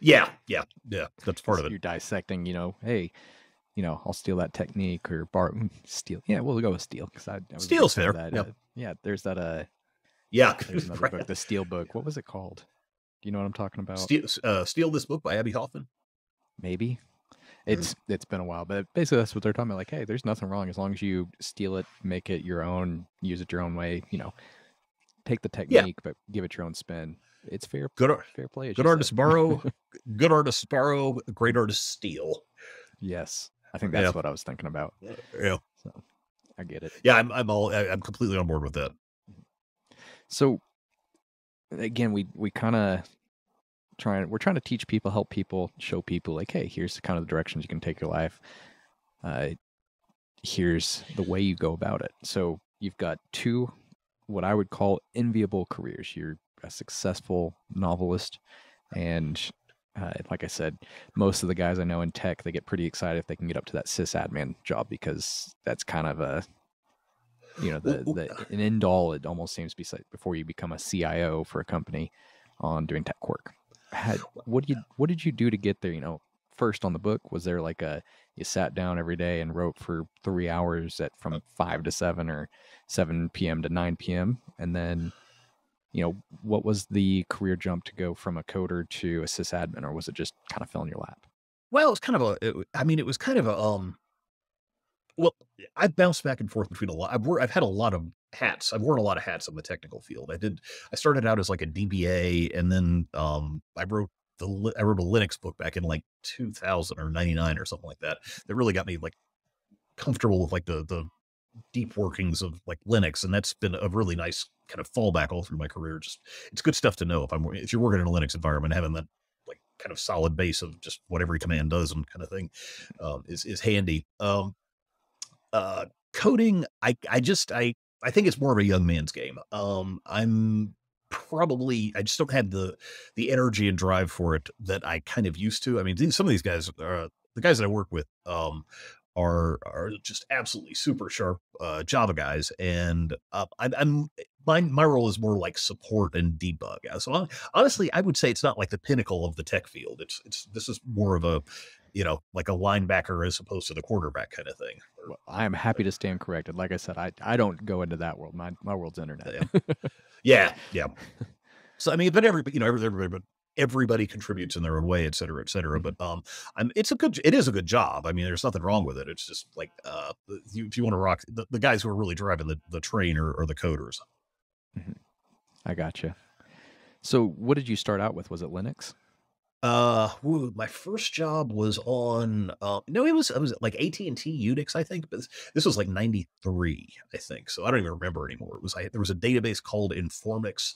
yeah. Yeah. Yeah. That's part of it. You're dissecting, you know, hey, you know, I'll steal that technique or bar mm, steal. Yeah, we'll go with steal because I, I Steal's fair, That, yeah. uh, yeah, there's that. Uh, yeah there's another book, the Steel book. What was it called? Do you know what I'm talking about? steal, uh, steal this book by Abbie Hoffman Maybe. Mm. It's it's been a while, but basically that's what they're talking about. Like, hey, there's nothing wrong as long as you steal it, make it your own, use it your own way. You know, take the technique, but give it your own spin. It's fair, good fair play. good artist artists borrow good artist borrow great artist steal yes, I think Yeah. that's what I was thinking about. yeah So I get it. yeah i'm, I'm all i'm completely on board with that So again, we we kind of trying we're trying to teach people, help people, show people like, hey, here's kind of the directions you can take your life. Uh, here's the way you go about it. So you've got two what I would call enviable careers. You're a successful novelist, and uh, like I said, most of the guys I know in tech they get pretty excited if they can get up to that sysadmin job because that's kind of a you know the, the an end all it almost seems to be like before you become a CIO for a company on doing tech work. Had, what did you what did you do to get there? You know, first on the book was there like a you sat down every day and wrote for three hours at from five to seven or seven p.m. to nine p.m. and then you know what was the career jump to go from a coder to a sysadmin or was it just kind of fell in your lap? Well, it's kind of a. it I mean, it was kind of a. Um, well, I've bounced back and forth between a lot. I've I've had a lot of hats. I've worn a lot of hats in the technical field. I did. I started out as like a DBA, and then um, I wrote the. I wrote a Linux book back in like 2000 or 99 or something like that. That really got me like comfortable with like the the deep workings of like Linux, and that's been a really nice kind of fallback all through my career. Just it's good stuff to know if I'm if you're working in a Linux environment, having that like kind of solid base of just what every command does and kind of thing um, is is handy. Um, uh, coding, I I just I I think it's more of a young man's game. Um, I'm probably I just don't have the the energy and drive for it that I kind of used to. I mean, some of these guys are the guys that I work with. Um, are are just absolutely super sharp uh, Java guys, and uh, I'm, I'm my my role is more like support and debug. So honestly, I would say it's not like the pinnacle of the tech field. It's it's this is more of a you know like a linebacker as opposed to the quarterback kind of thing. Well, I am happy to stand corrected. Like I said, I I don't go into that world. My my world's internet. yeah, yeah. So I mean, but everybody, you know, everybody, but everybody contributes in their own way, et cetera, et cetera. Mm-hmm. But um, I'm, it's a good, it is a good job. I mean, there's nothing wrong with it. It's just like uh, you, if you want to rock the, the guys who are really driving the the train or, or the coders. Mm-hmm. I gotcha. So, what did you start out with? Was it Linux? Uh, my first job was on. Uh, no, it was it was like AT and T Unix, I think. But this, this was like '93, I think. So I don't even remember anymore. It was I, there was a database called Informix,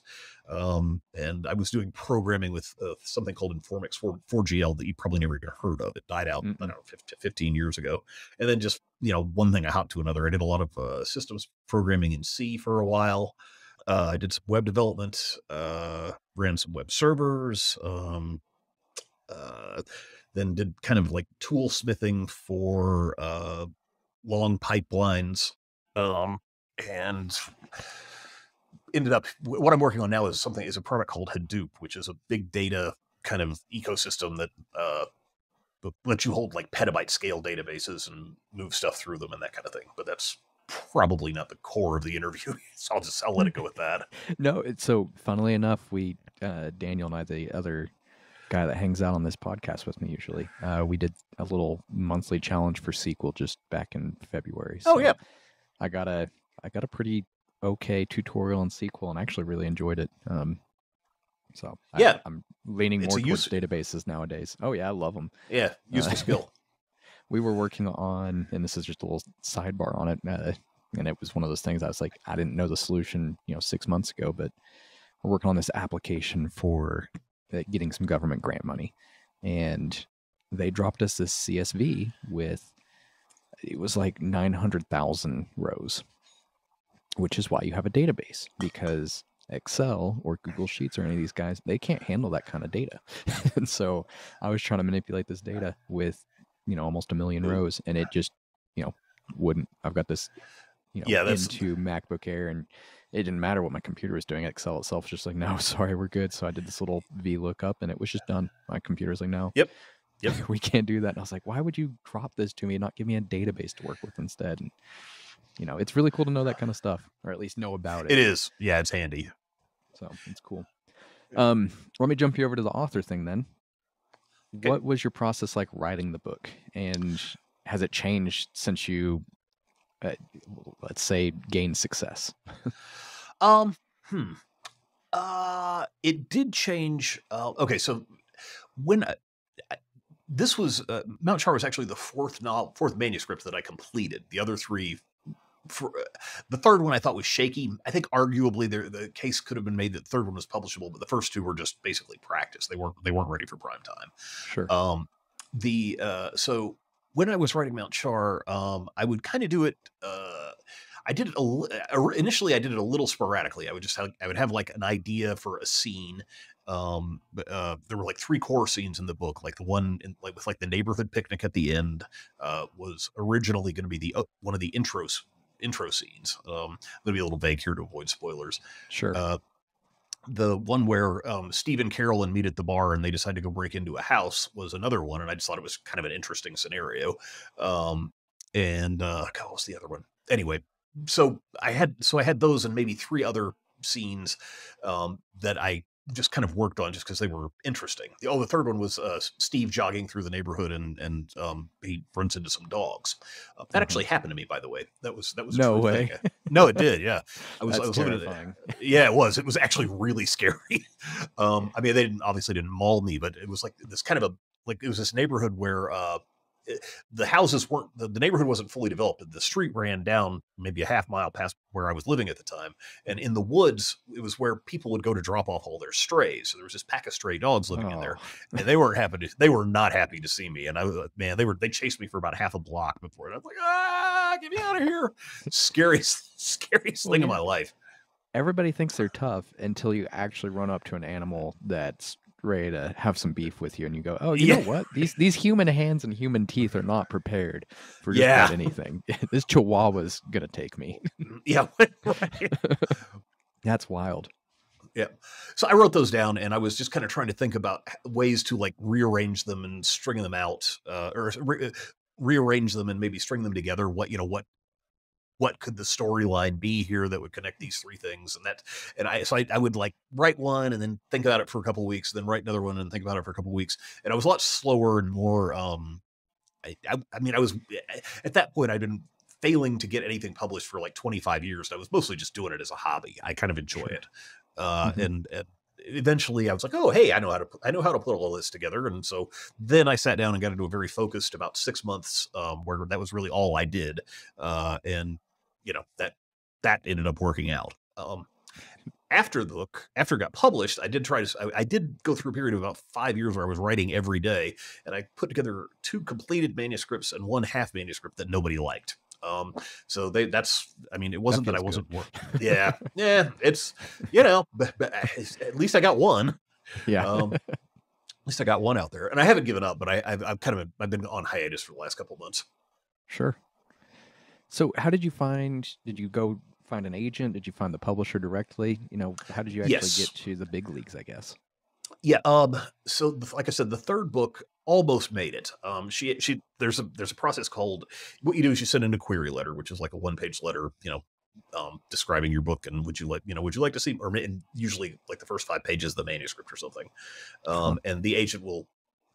um, and I was doing programming with uh, something called Informix 4, 4GL that you probably never even heard of. It died out mm-hmm. I don't know 15, 15, years ago, and then just you know one thing I hopped to another. I did a lot of uh, systems programming in C for a while. Uh, I did some web development, uh, ran some web servers, um, uh, then did kind of like tool smithing for uh, long pipelines, um, and ended up. What I'm working on now is something is a product called Hadoop, which is a big data kind of ecosystem that uh, lets you hold like petabyte scale databases and move stuff through them and that kind of thing. But that's probably not the core of the interview. so I'll just I'll let it go with that. no, it's so funnily enough, we uh, Daniel and I, the other guy that hangs out on this podcast with me usually, uh, we did a little monthly challenge for SQL just back in February. Oh, so oh yeah, I got a I got a pretty okay tutorial in SQL and actually really enjoyed it. Um, so yeah, I, am leaning more towards use- databases nowadays. Oh yeah, I love them. Yeah, useful uh, skill. we were working on, and this is just a little sidebar on it. Uh, and it was one of those things I was like, I didn't know the solution, you know, six months ago, but we're working on this application for uh, Uh, getting some government grant money. And they dropped us this CSV with, it was like 900,000 rows, which is why you have a database because Excel or Google Sheets or any of these guys, they can't handle that kind of data. and so I was trying to manipulate this data with you know almost a million rows and it just you know wouldn't i've got this you know yeah, that's... into macbook air and it didn't matter what my computer was doing excel itself was just like no sorry we're good. So i did this little v lookup and it was just done. My computer computer's like no yep. Yep. we can't do that. And i was like why would you drop this to me and not give me a database to work with instead? And you know it's really cool to know that kind of stuff or at least know about it it. is. Yeah it's handy. So it's cool. Um let me jump you over to the author thing then. Okay. What was your process like writing the book, and has it changed since you, uh, let's say, gained success? um, hmm. Uh, it did change. Uh, okay, so when I, I, this was uh, Mount Char was actually the fourth novel, fourth manuscript that I completed. The other three for uh, the third one I thought was shaky. I think arguably the the case could have been made that the third one was publishable, but the first two were just basically practice. They weren't they weren't ready for prime time. Sure. Um, the uh, so when I was writing Mount Char, um, I would kind of do it. I did it a, uh, initially. I did it a little sporadically. I would just have, I would have like an idea for a scene. Um, uh, there were like three core scenes in the book. Like the one in, like with like the neighborhood picnic at the end uh, was originally going to be the uh, one of the intros intro scenes. Um, I'm going to be a little vague here to avoid spoilers. Sure. Uh, the one where um, Steve and Carolyn meet at the bar and they decide to go break into a house was another one, and I just thought it was kind of an interesting scenario. Um, and uh, God, what was the other one? Anyway, so I had so I had those and maybe three other scenes um, that I just kind of worked on just because they were interesting. Oh, the third one was uh, Steve jogging through the neighborhood and and um, he runs into some dogs. Uh, that mm-hmm. actually happened to me, by the way. That was that was no way. no, it did. Yeah, I was. That's I was terrifying. At, yeah, it was. It was actually really scary. um, I mean, they didn't obviously didn't maul me, but it was like this kind of a like it was this neighborhood where uh, the houses weren't the, the, neighborhood wasn't fully developed the street ran down maybe a half mile past where i was living at the time and in the woods it was where people would go to drop off all their strays so there was this pack of stray dogs living oh. in there oh. and they weren't happy to, they were not happy to see me and i was like man they were they chased me for about half a block before and i was like ah get me out of here scariest scariest thing in my life everybody thinks they're tough until you actually run up to an animal that's ready to have some beef with you, and you go, "Oh, you yeah. know what? These these human hands and human teeth are not prepared for just yeah. anything. this Chihuahua's gonna take me." Yeah, right. That's wild. Yeah. So I wrote those down and I was just kind of trying to think about ways to like rearrange them and string them out uh, or re- uh, rearrange them and maybe string them together. What, you know, what, what could the storyline be here that would connect these three things? And that, and I, so I, I would like write one and then think about it for a couple weeks, then write another one and think about it for a couple weeks. And I was a lot slower and more, um, I, I, I mean, I was eh, at that point, I'd been failing to get anything published for like 25 years. I was mostly just doing it as a hobby. I kind of enjoy it. Uh, mm-hmm. and, and eventually I was like, oh, hey, I know how to, I know how to put all this together. And so then I sat down and got into a very focused about six months, um, where that was really all I did. Uh, and you know, that, that ended up working out. Um, after the book, after it got published, I did try to, I, I, did go through a period of about five years where I was writing every day and I put together two completed manuscripts and one half manuscript that nobody liked. Um, so they that's I mean it wasn't that, that I wasn't working. Yeah, yeah, it's you know, but, but at least I got one. Yeah. Um, at least I got one out there, and I haven't given up, but I, I've, I've kind of I've been on hiatus for the last couple months. Sure. So, how did you find? Did you go find an agent? Did you find the publisher directly? You know, how did you actually yes. get to the big leagues? I guess. Yeah. Um. So, like I said, the third book almost made it. Um. She she there's a there's a process called what you do is you send in a query letter, which is like a one page letter. You know, um, describing your book and would you like you know would you like to see or usually like the first five pages of the manuscript or something um, and the agent will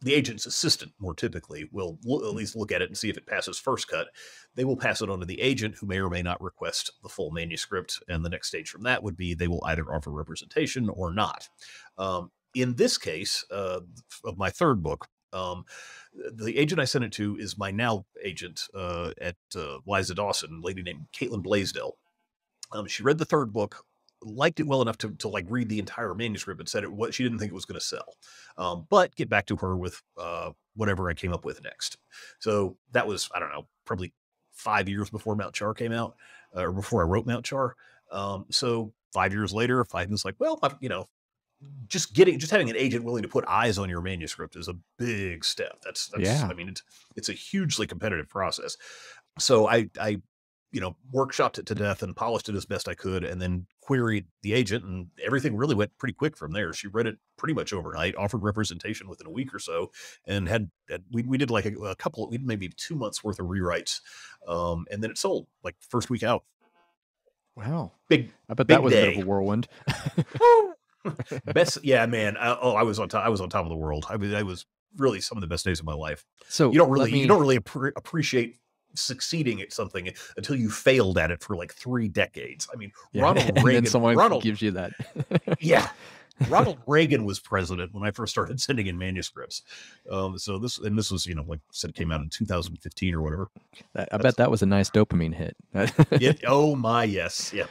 the agent's assistant more typically will at least look at it and see if it passes first cut they will pass it on to the agent who may or may not request the full manuscript and the next stage from that would be they will either offer representation or not um, in this case uh, of my third book um, the agent I sent it to is my now agent uh, at uh, Liza Dawson, lady named Caitlin Blasdell. Um, she read the third book, liked it well enough to, to like read the entire manuscript and said it what she didn't think it was going to sell, um, but get back to her with uh, whatever I came up with next. So that was I don't know probably five years before Mount Char came out, uh, or before I wrote Mount Char. Um, so five years later, five was like, well, I've, you know, just getting just having an agent willing to put eyes on your manuscript is a big step. That's, that's yeah. I mean, it's it's a hugely competitive process. So I I you know workshopped it to death and polished it as best I could, and then queried the agent, and everything really went pretty quick from there. She read it pretty much overnight, offered representation within a week or so, and had, had we we did like a, a couple, we maybe two months worth of rewrites, um, and then it sold like first week out. Wow, big! I bet big that was day. a bit of a whirlwind. best, yeah, man. I, oh, I was on top. I was on top of the world. I mean, I was really some of the best days of my life. So you don't really, me... you don't really appreciate succeeding at something until you failed at it for like three decades. I mean, yeah, Ronald Reagan. someone Ronald, gives you that. yeah. Ronald Reagan was president when I first started sending in manuscripts. Um, so this and this was, you know, like I said, it came out in 2015 or whatever. I That's, bet that was a nice dopamine hit. yeah, oh my, yes, yeah,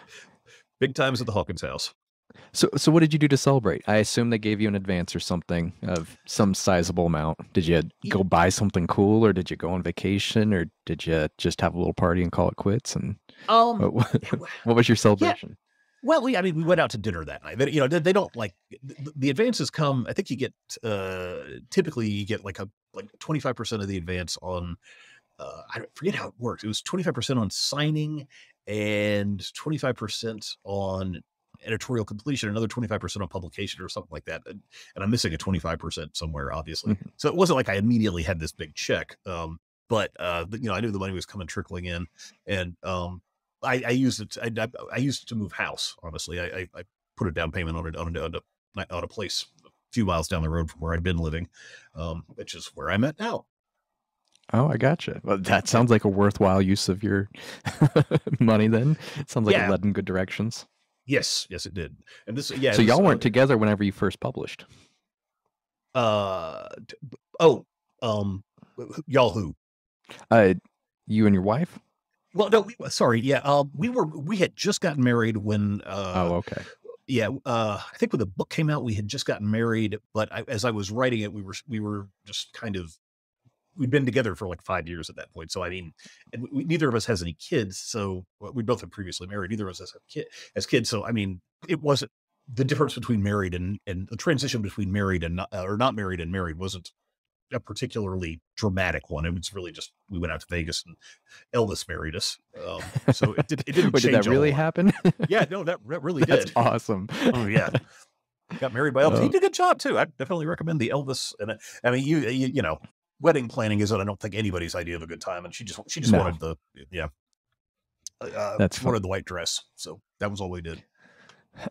big times at the Hawkins house. So, so what did you do to celebrate? I assume they gave you an advance or something of some sizable amount. Did you go buy something cool, or did you go on vacation, or did you just have a little party and call it quits? And um, what, what was your celebration? Yeah. Well, we, I mean, we went out to dinner that night. They, you know, they, they don't like the, the, advances come. I think you get uh, typically you get like a like twenty five percent of the advance on. Uh, I forget how it works. It was twenty five percent on signing and twenty five percent on editorial completion, another 25% on publication or something like that. And, and I'm missing a 25% somewhere, obviously. Mm-hmm. So it wasn't like I immediately had this big check. Um, but, uh, you know, I knew the money was coming trickling in and, um, I, I used it. I, I, used it to move house. Honestly, I, I, put a down payment on it on a, on a, on a place a few miles down the road from where I'd been living, um, which is where I'm at now. Oh, I gotcha. Well, that sounds like a worthwhile use of your money. Then it sounds like yeah. it led in good directions. Yes, yes, it did. And this, yeah. So y'all weren't uh, together whenever you first published. Uh, oh, um, y'all who? Uh, you and your wife. Well, no, we, sorry, yeah. Um, we were we had just gotten married when. Uh, oh, okay. Yeah, uh, I think when the book came out, we had just gotten married. But I, as I was writing it, we were we were just kind of we'd been together for like five years at that point. So I mean, and we, neither of us has any kids. So well, we both have previously married. Neither of us has kid as kids. So I mean, it wasn't the difference between married and and the transition between married and not, or not married and married wasn't a particularly dramatic one. It was really just we went out to Vegas and Elvis married us. Um, so it, did, it didn't Wait, did change that a really happen? Yeah, no, that, that really That's did. awesome. Oh yeah. Got married by Elvis. Oh. he did a good job too. I definitely recommend the Elvis. And uh, I mean, you, you, you know, wedding planning isn't, I don't think anybody's idea of a good time. And she just, she just No. wanted the, yeah, uh, That's she fun. wanted the white dress. So that was all we did.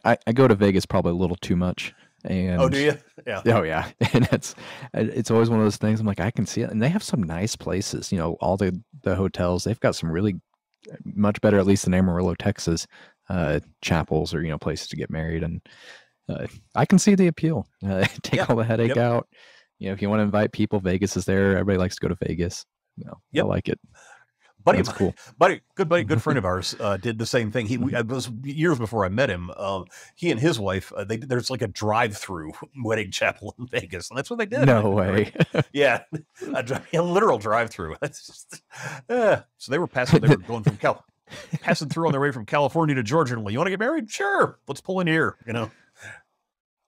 I, I go to Vegas probably a little too much. And oh, do you? Yeah. Oh yeah, and it's it's always one of those things. I'm like, I can see it, and they have some nice places. You know, all the the hotels they've got some really much better, at least in Amarillo, Texas, uh, chapels or you know places to get married, and uh, I can see the appeal. Uh, take Yeah, all the headache yep. out. You know, if you want to invite people, Vegas is there. Everybody likes to go to Vegas. You know, Yep. I like it. Buddy, That's cool. buddy, good buddy, good friend of ours uh, did the same thing. He it was years before I met him. Um, he and his wife, uh, they there's like a drive-through wedding chapel in Vegas, and that's what they did. No way. Yeah, a, a literal drive-through. Uh, so they were passing. They were going from Cal, passing through on their way from California to Georgia. And well, you want to get married? Sure, let's pull in here. You know.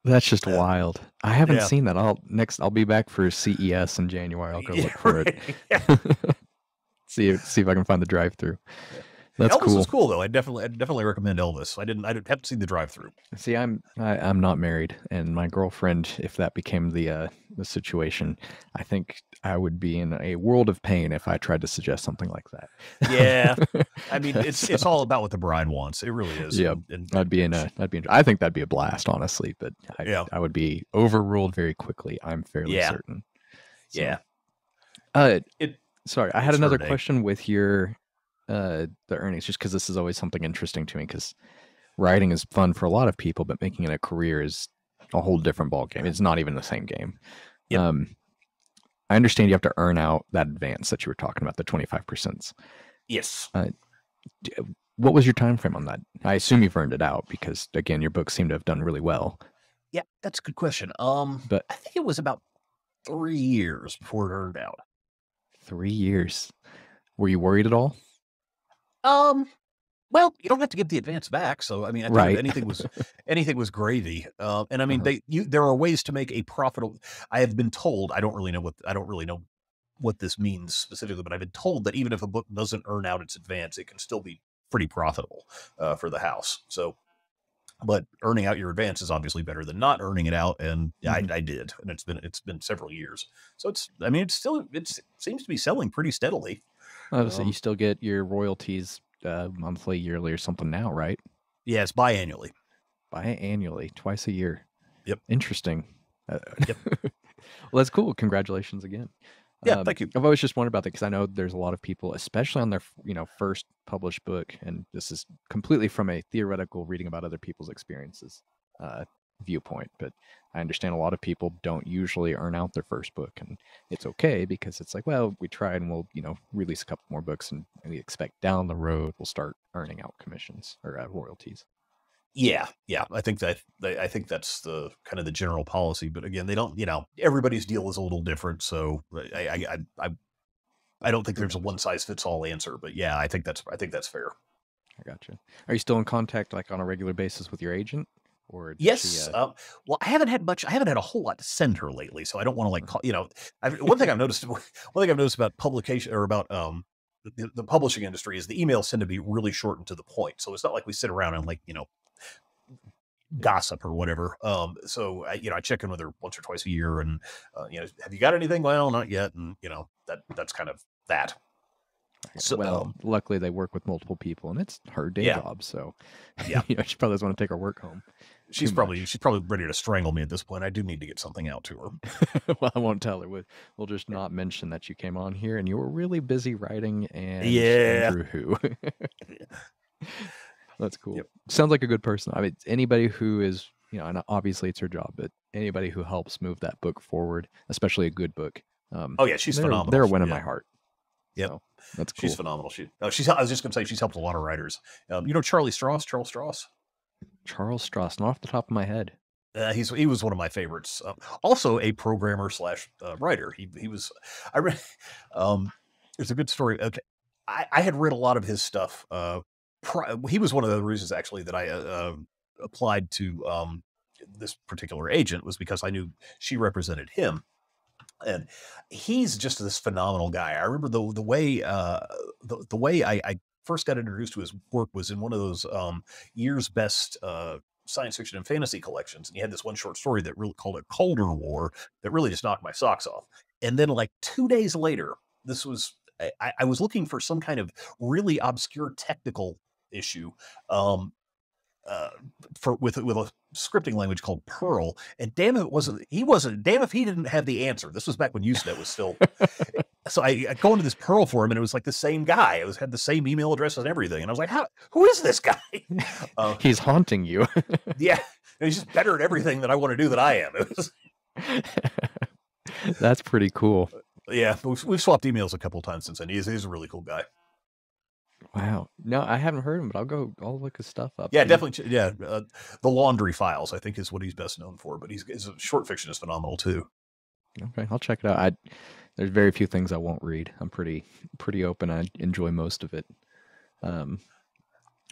That's just Yeah. wild. I haven't Yeah. seen that. I'll next. I'll be back for CES in January. I'll go Yeah, look for it. right. Yeah. see if see if I can find the drive-through. That's Elvis cool. was cool though. I definitely, I definitely recommend Elvis. I didn't, I didn't have to see the drive-through. See, I'm I, I'm not married, and my girlfriend, if that became the uh, the situation, I think I would be in a world of pain if I tried to suggest something like that. Yeah, I mean, it's So, it's all about what the bride wants. It really is. Yep. And, and I'd be in a I'd be in, I think that'd be a blast, honestly, but I, Yeah. I would be overruled very quickly. I'm fairly Yeah. certain. So, yeah, Uh, It- sorry, I had another question with your uh the earnings, just because this is always something interesting to me. Because writing is fun for a lot of people, but making it a career is a whole different ball game. It's not even the same game. Yep. Um, I understand you have to earn out that advance that you were talking about, the twenty five percent. yes. What was your time frame on that? I assume you've earned it out because again, your books seem to have done really well. Yeah, that's a good question. Um, But- I think it was about three years before it earned out. Three years. Were you worried at all? Um, well, you don't have to give the advance back, so I mean, I think Right. anything was anything was gravy. Um, and I mean, Uh-huh. they you there are ways to make a profitable. I have been told. I don't really know what I don't really know what this means specifically, but I've been told that even if a book doesn't earn out its advance, it can still be pretty profitable uh, for the house. So, but earning out your advance is obviously better than not earning it out, and Mhm. I, I did, and it's been it's been several years. So it's I mean, it's still it's, it seems to be selling pretty steadily. Obviously, Um, you still get your royalties uh, monthly, yearly, or something now, right? Yeah, it's biannually. Biannually, twice a year. Yep. Interesting. Uh, Yep. well, that's cool. Congratulations again. Yeah, Um, thank you. I've always just wondered about that because I know there's a lot of people, especially on their you know first published book, and this is completely from a theoretical reading about other people's experiences uh, viewpoint. But I understand a lot of people don't usually earn out their first book, and it's okay because it's like, well, we tried and we'll you know release a couple more books, and we expect down the road we'll start earning out commissions or uh, royalties. Yeah, yeah. I think that I think that's the kind of the general policy. But again, they don't. You know, everybody's deal is a little different. So I I I I, I don't think there's a one size fits all answer. But yeah, I think that's I think that's fair. I gotcha. Are you still in contact like on a regular basis with your agent? Or did she, Yes. uh, um, well, I haven't had much. I haven't had a whole lot to send her lately, so I don't want to like call. You know, i one thing I've noticed. One thing I've noticed about publication or about um the, the publishing industry is the emails tend to be really short and to the point. So it's not like we sit around and like you know gossip or whatever. Um, so I, you know, I check in with her once or twice a year, and uh, you know, have you got anything? Well, not yet, and you know that that's kind of that. So, well, um, luckily they work with multiple people, and it's her day Yeah. job. So, Yeah. you know, she probably doesn't want to take her work home. She's too probably much. she's probably ready to strangle me at this point. I do need to get something out to her. well, I won't tell her. We'll, we'll just not mention that you came on here and you were really busy writing and Yeah. Andrew who. That's cool. Yep. Sounds like a good person. I mean, anybody who is, you know, and obviously it's her job, but anybody who helps move that book forward, especially a good book. Um, Oh yeah, she's they're, phenomenal. They're a win in yeah. my heart. Yep. So, that's cool. She's phenomenal. She, oh, she's. I was just gonna say she's helped a lot of writers. Um, you know Charlie Stross, Charles Stross. Charles Stross, not off the top of my head. Uh, he's he was one of my favorites. Um, also a programmer slash uh, writer. He he was. I read. Um, there's a good story. Okay, I, I had read a lot of his stuff. Uh, pri- he was one of the reasons actually that I uh, uh, applied to um this particular agent was because I knew she represented him. and he's just this phenomenal guy. I remember the the way uh, the the way I, I first got introduced to his work was in one of those um, year's best uh, science fiction and fantasy collections, and he had this one short story that really called it Colder War that really just knocked my socks off. And then like two days later, this was I, I was looking for some kind of really obscure technical issue um, uh, for with with a scripting language called Perl. And damn if it, wasn't he wasn't damn if he didn't have the answer. This was back when Usenet was still. So I, I, go into this Perl forum and it was like the same guy. It was had the same email address and everything. And I was like, how? Who is this guy? Uh, he's haunting you. yeah, he's just better at everything that I want to do that I am. It was. That's pretty cool. Yeah, we've, we've swapped emails a couple times since then. He's, he's a really cool guy. Wow. No, I haven't heard him, but I'll go. I'll look his stuff up. Yeah, definitely. Yeah, uh, the Laundry Files, I think, is what he's best known for. But he's his short fiction is phenomenal too. Okay, I'll check it out. I there's very few things I won't read. I'm pretty pretty open. I enjoy most of it. Um,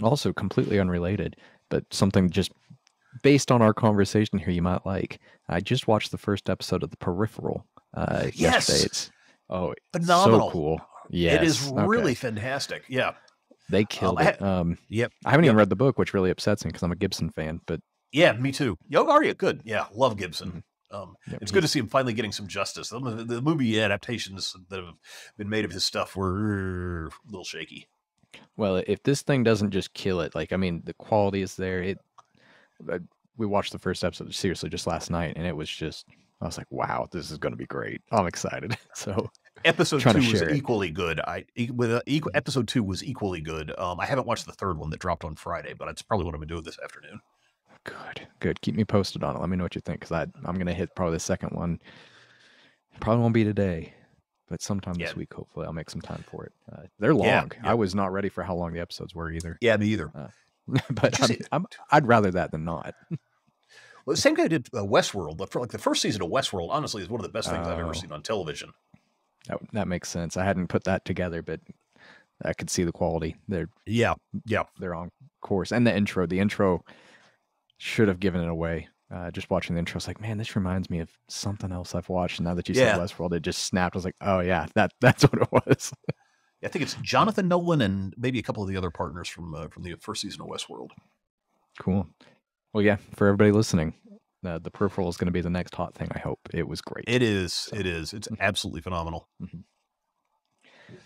also completely unrelated, but something just based on our conversation here, you might like. I just watched the first episode of The Peripheral. Uh, yes. yesterday. It's oh, phenomenal. So cool. Yeah, it is really fantastic. Yeah, they killed um, it. Um, yep. I haven't yep. even read the book, which really upsets me because I'm a Gibson fan. But yeah, me too. Yo, are you good? Yeah, love Gibson. Um, yep, it's good to see him finally getting some justice. The, the, movie adaptations that have been made of his stuff were a little shaky. Well, if this thing doesn't just kill it, like I mean, the quality is there. It. Uh, we watched the first episode seriously just last night, and it was just. I was like, "Wow, this is going to be great." I'm excited. So episode two was equally it. good. I with uh, equal, episode two was equally good. Um, I haven't watched the third one that dropped on Friday, but it's probably what I'm gonna do this afternoon. Good, good. Keep me posted on it. Let me know what you think because I'm gonna hit probably the second one. Probably won't be today, but sometime yeah. this week. Hopefully, I'll make some time for it. Uh, they're long. Yeah, yeah. I was not ready for how long the episodes were either. Yeah, me either. Uh, but I'm, i would rather that than not. Well, the same guy did uh, Westworld. But for like the first season of Westworld, honestly, is one of the best things I've ever oh. seen on television. That that makes sense. I hadn't put that together, but I could see the quality. They're yeah, yeah, they're on course. And the intro, the intro should have given it away. Uh, just watching the intro, I was like, man, this reminds me of something else I've watched. And now that you yeah. said Westworld, it just snapped. I was like, oh yeah, that that's what it was. I think it's Jonathan Nolan and maybe a couple of the other partners from uh, from the first season of Westworld. Cool. Well, yeah, for everybody listening, uh, the peripheral is going to be the next hot thing. I hope it was great. It is. So. It is. It's mm-hmm. absolutely phenomenal. Mm-hmm.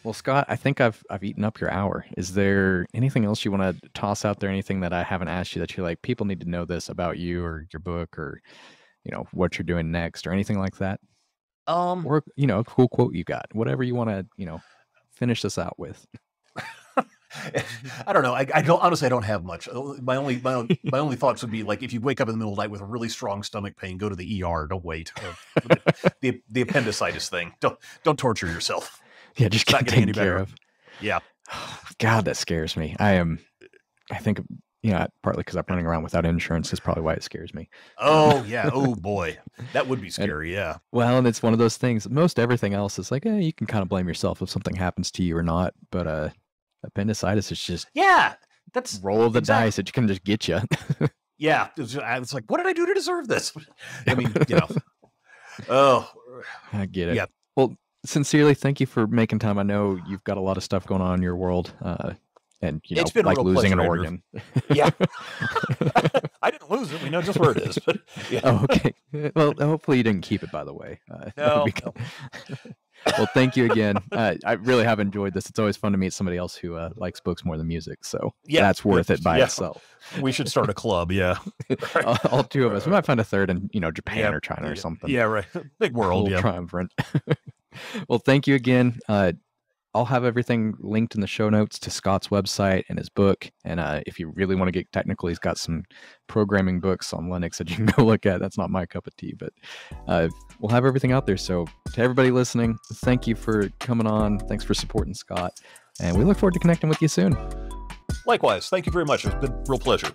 Well, Scott, I think I've I've eaten up your hour. Is there anything else you want to toss out there? Anything that I haven't asked you that you're like people need to know this about you or your book or you know what you're doing next or anything like that? Um, or you know, a cool quote you got, whatever you want to you know finish this out with. I don't know. I, I, don't honestly. I don't have much. Uh, my only my, own, my only thoughts would be like if you wake up in the middle of the night with a really strong stomach pain, go to the ER. Don't wait. Uh, the, the appendicitis thing. Don't don't torture yourself. Yeah, just get taken care of. Yeah. God, that scares me. I am. I think you know, partly because I'm running around without insurance is probably why it scares me. Oh yeah. Oh boy, that would be scary. and, yeah. Well, and it's one of those things. Most everything else is like, eh, you can kind of blame yourself if something happens to you or not. But uh, appendicitis is just yeah, that's roll of the exactly. dice. It can just get you. yeah, it's, it's like, what did I do to deserve this? I mean, you know. oh, I get it. Yeah. Well, sincerely, thank you for making time. I know you've got a lot of stuff going on in your world. Uh, and you know, it's been like losing an organ. yeah, I didn't lose it. We know just where it is. But yeah. Oh, okay. Well, hopefully you didn't keep it. By the way, uh, no, no well, thank you again. Uh, I really have enjoyed this. It's always fun to meet somebody else who uh, likes books more than music. So yeah, that's worth it by yeah. itself. We should start a club. Yeah, all, all, two of us. We might find a third in you know Japan yeah. or China or something. Yeah, right. Big world. Yeah, triumvirate. Well, thank you again. Uh, I'll have everything linked in the show notes to Scott's website and his book. And uh, if you really want to get technical, he's got some programming books on Linux that you can go look at. That's not my cup of tea, but uh, we'll have everything out there. So, to everybody listening, thank you for coming on. Thanks for supporting Scott. And we look forward to connecting with you soon. Likewise. Thank you very much. It's been a real pleasure.